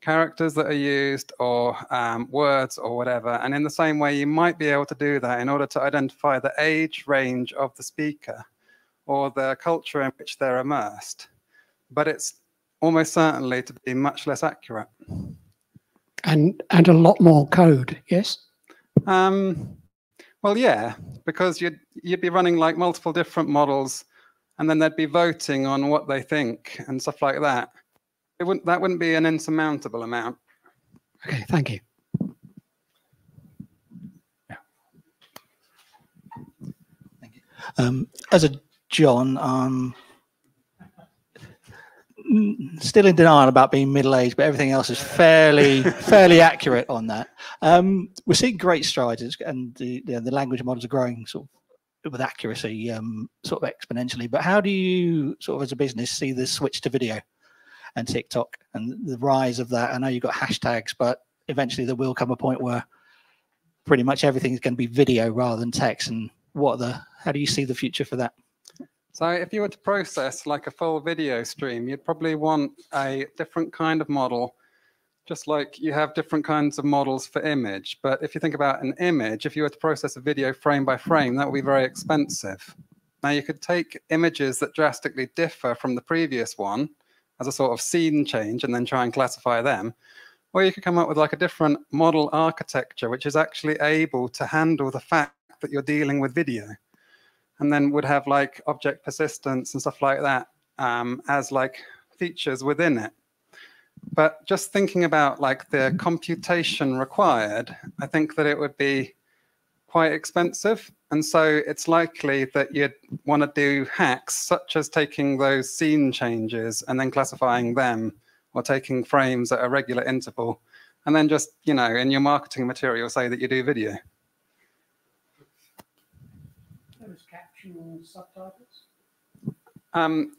characters that are used or um, words or whatever. And in the same way, you might be able to do that in order to identify the age range of the speaker or the culture in which they're immersed. But it's almost certainly to be much less accurate. And and a lot more code, yes? Um, well, yeah, because you'd you'd be running like multiple different models, and then they'd be voting on what they think and stuff like that. It wouldn't that wouldn't be an insurmountable amount. Okay, thank you. Um, as a John, um, still in denial about being middle aged, but everything else is fairly fairly accurate on that. Um, we're seeing great strides, and the, the the language models are growing sort of with accuracy, um, sort of exponentially. But how do you sort of as a business see the switch to video and TikTok and the rise of that? I know you've got hashtags, but eventually there will come a point where pretty much everything is going to be video rather than text. And what the how do you see the future for that? So if you were to process like a full video stream, you'd probably want a different kind of model, just like you have different kinds of models for image. But if you think about an image, if you were to process a video frame by frame, that would be very expensive. Now you could take images that drastically differ from the previous one as a sort of scene change and then try and classify them. Or you could come up with like a different model architecture, which is actually able to handle the fact that you're dealing with video and then would have like object persistence and stuff like that um, as like features within it. But just thinking about like the computation required, I think that it would be quite expensive. And so it's likely that you'd want to do hacks such as taking those scene changes and then classifying them or taking frames at a regular interval. And then just, you know, in your marketing material, say that you do video. Subtitles? Um,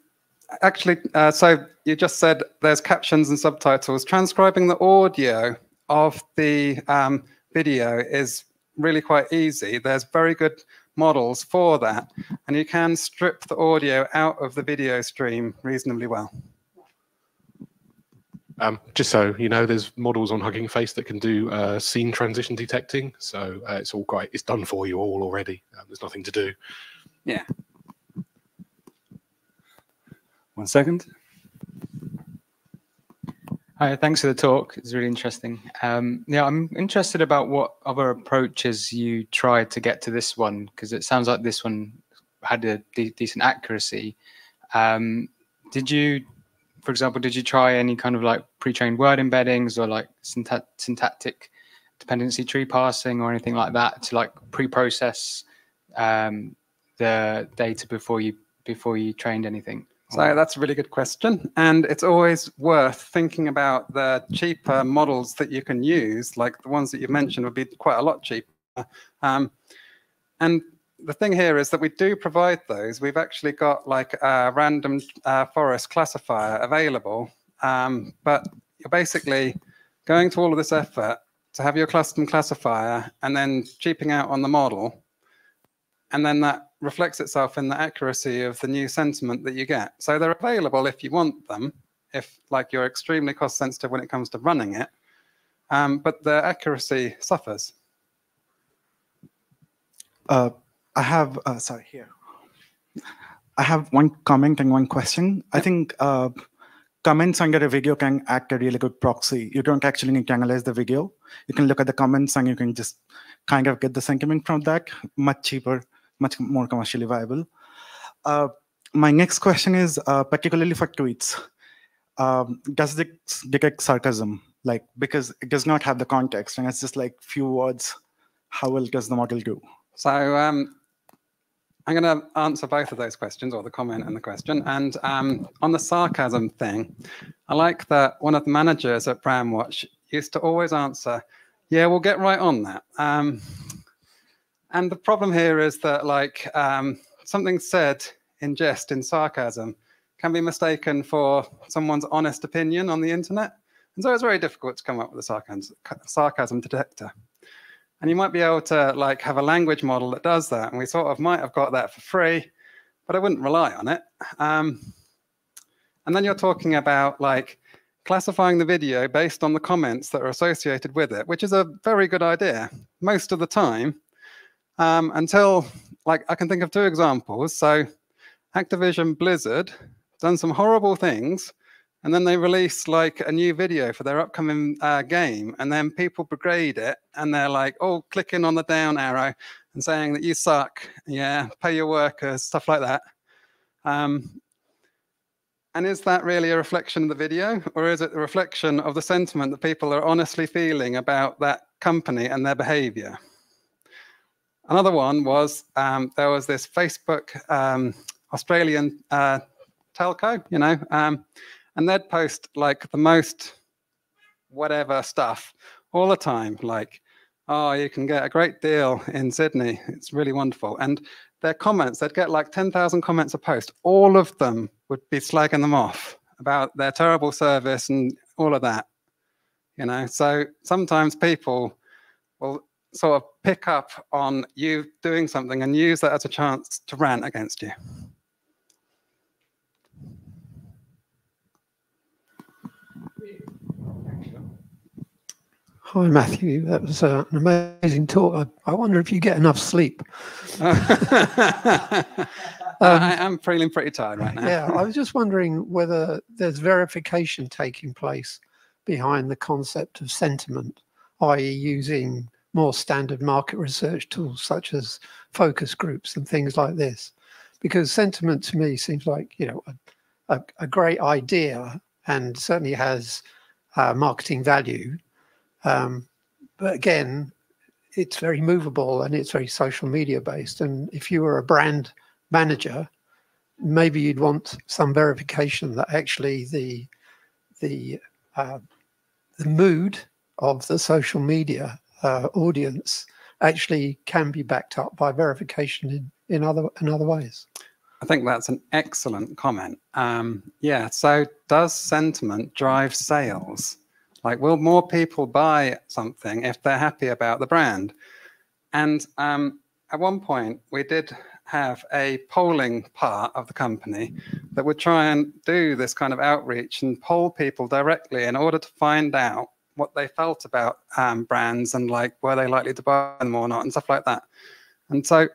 actually, uh, so you just said there's captions and subtitles. Transcribing the audio of the um, video is really quite easy. There's very good models for that, and you can strip the audio out of the video stream reasonably well. Um, just so you know, there's models on Hugging Face that can do uh, scene transition detecting. So uh, it's all great. It's done for you all already. Um, there's nothing to do. Yeah. One second. Hi, thanks for the talk. It's really interesting. Um, yeah, I'm interested about what other approaches you tried to get to this one, because it sounds like this one had a de decent accuracy. Um, did you, for example, did you try any kind of like pre-trained word embeddings or like syntactic dependency tree parsing or anything like that to like pre-process um, the data before you before you trained anything? So that's a really good question. And it's always worth thinking about the cheaper models that you can use, like the ones that you mentioned would be quite a lot cheaper. Um, and the thing here is that we do provide those. We've actually got like a random uh, forest classifier available, um, but you're basically going to all of this effort to have your custom classifier and then cheaping out on the model. And then that reflects itself in the accuracy of the new sentiment that you get. So they're available if you want them, if like you're extremely cost sensitive when it comes to running it, um, but the accuracy suffers. Uh, I have, uh, sorry, here. I have one comment and one question. I think uh, comments under a video can act a really good proxy. You don't actually need to analyze the video. You can look at the comments and you can just kind of get the sentiment from that much cheaper much more commercially viable. Uh, my next question is uh, particularly for tweets. Um, does it detect sarcasm? Like, because it does not have the context and it's just like few words. How well does the model do? So um, I'm going to answer both of those questions, or the comment and the question. And um, on the sarcasm thing, I like that one of the managers at Brandwatch used to always answer, yeah, we'll get right on that. Um, and the problem here is that like um, something said in jest, in sarcasm, can be mistaken for someone's honest opinion on the internet. And so it's very difficult to come up with a sarcasm, sarcasm detector. And you might be able to like have a language model that does that. And we sort of might have got that for free, but I wouldn't rely on it. Um, and then you're talking about like classifying the video based on the comments that are associated with it, which is a very good idea most of the time um, until like I can think of two examples. So Activision Blizzard done some horrible things and then they release like a new video for their upcoming uh, game and then people brigade it and they're like oh clicking on the down arrow and saying that you suck yeah pay your workers stuff like that um, and is that really a reflection of the video or is it a reflection of the sentiment that people are honestly feeling about that company and their behavior another one was um, there was this facebook um, australian uh, telco you know um, and they'd post like the most whatever stuff all the time like oh you can get a great deal in sydney. It's really wonderful. And their comments they'd get like 10,000 comments a post. All of them would be slagging them off about their terrible service and all of that you know? So sometimes people will sort of pick up on you doing something and use that as a chance to rant against you Hi, Matthew. That was uh, an amazing talk. I, I, wonder if you get enough sleep. um, I, am feeling pretty tired right now. yeah, I was just wondering whether there's verification taking place behind the concept of sentiment, i.e., using more standard market research tools such as focus groups and things like this. Because sentiment to me seems like you know a, a, great idea and certainly has uh, marketing value um, but again, it's very movable and it's very social media based. And if you were a brand manager, maybe you'd want some verification that actually the the uh, the mood of the social media uh, audience actually can be backed up by verification in, in other in other ways. I think that's an excellent comment. Um, yeah. So, does sentiment drive sales? Like, will more people buy something if they're happy about the brand? And um, at one point, we did have a polling part of the company that would try and do this kind of outreach and poll people directly in order to find out what they felt about um, brands and like were they likely to buy them or not and stuff like that. And so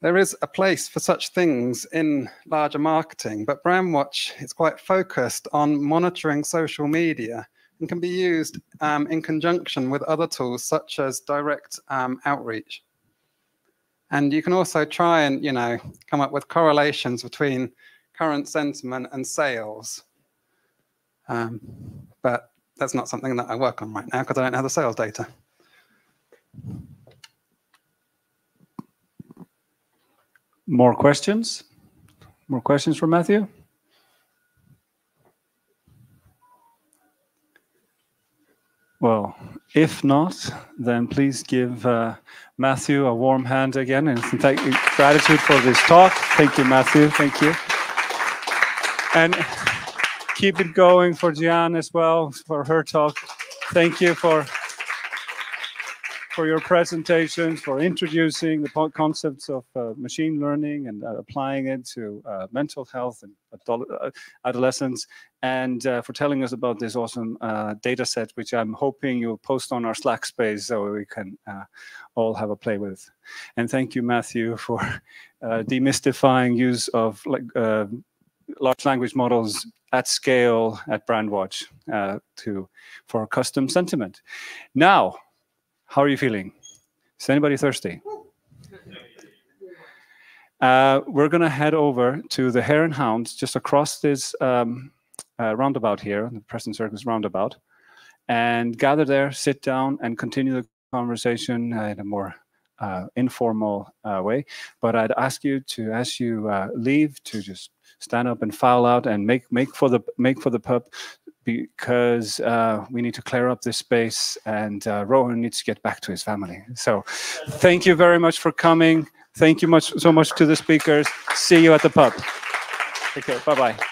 there is a place for such things in larger marketing, but Brandwatch is quite focused on monitoring social media and can be used um, in conjunction with other tools such as direct um, outreach. And you can also try and, you know, come up with correlations between current sentiment and sales. Um, but that's not something that I work on right now because I don't have the sales data. More questions? More questions for Matthew? Well, if not, then please give uh, Matthew a warm hand again and thank you. gratitude for this talk. Thank you, Matthew. Thank you. And keep it going for Gian as well for her talk. Thank you for for your presentations, for introducing the concepts of uh, machine learning and uh, applying it to uh, mental health and uh, adolescents, and uh, for telling us about this awesome uh, data set, which I'm hoping you'll post on our Slack space so we can all have a play with. And thank you, Matthew, for demystifying use of like large language models at scale at Brandwatch to for custom sentiment. Now, how are you feeling? Is anybody thirsty? Uh, we're going to head over to the Hare and Hounds just across this um, uh, roundabout here, the Preston Circus roundabout, and gather there, sit down, and continue the conversation in a more uh, informal uh, way. But I'd ask you to, as you uh, leave, to just stand up and file out and make make for the make for the pub because uh, we need to clear up this space and uh, Rohan needs to get back to his family. So thank you very much for coming. Thank you much so much to the speakers. See you at the pub. Take care. Bye-bye.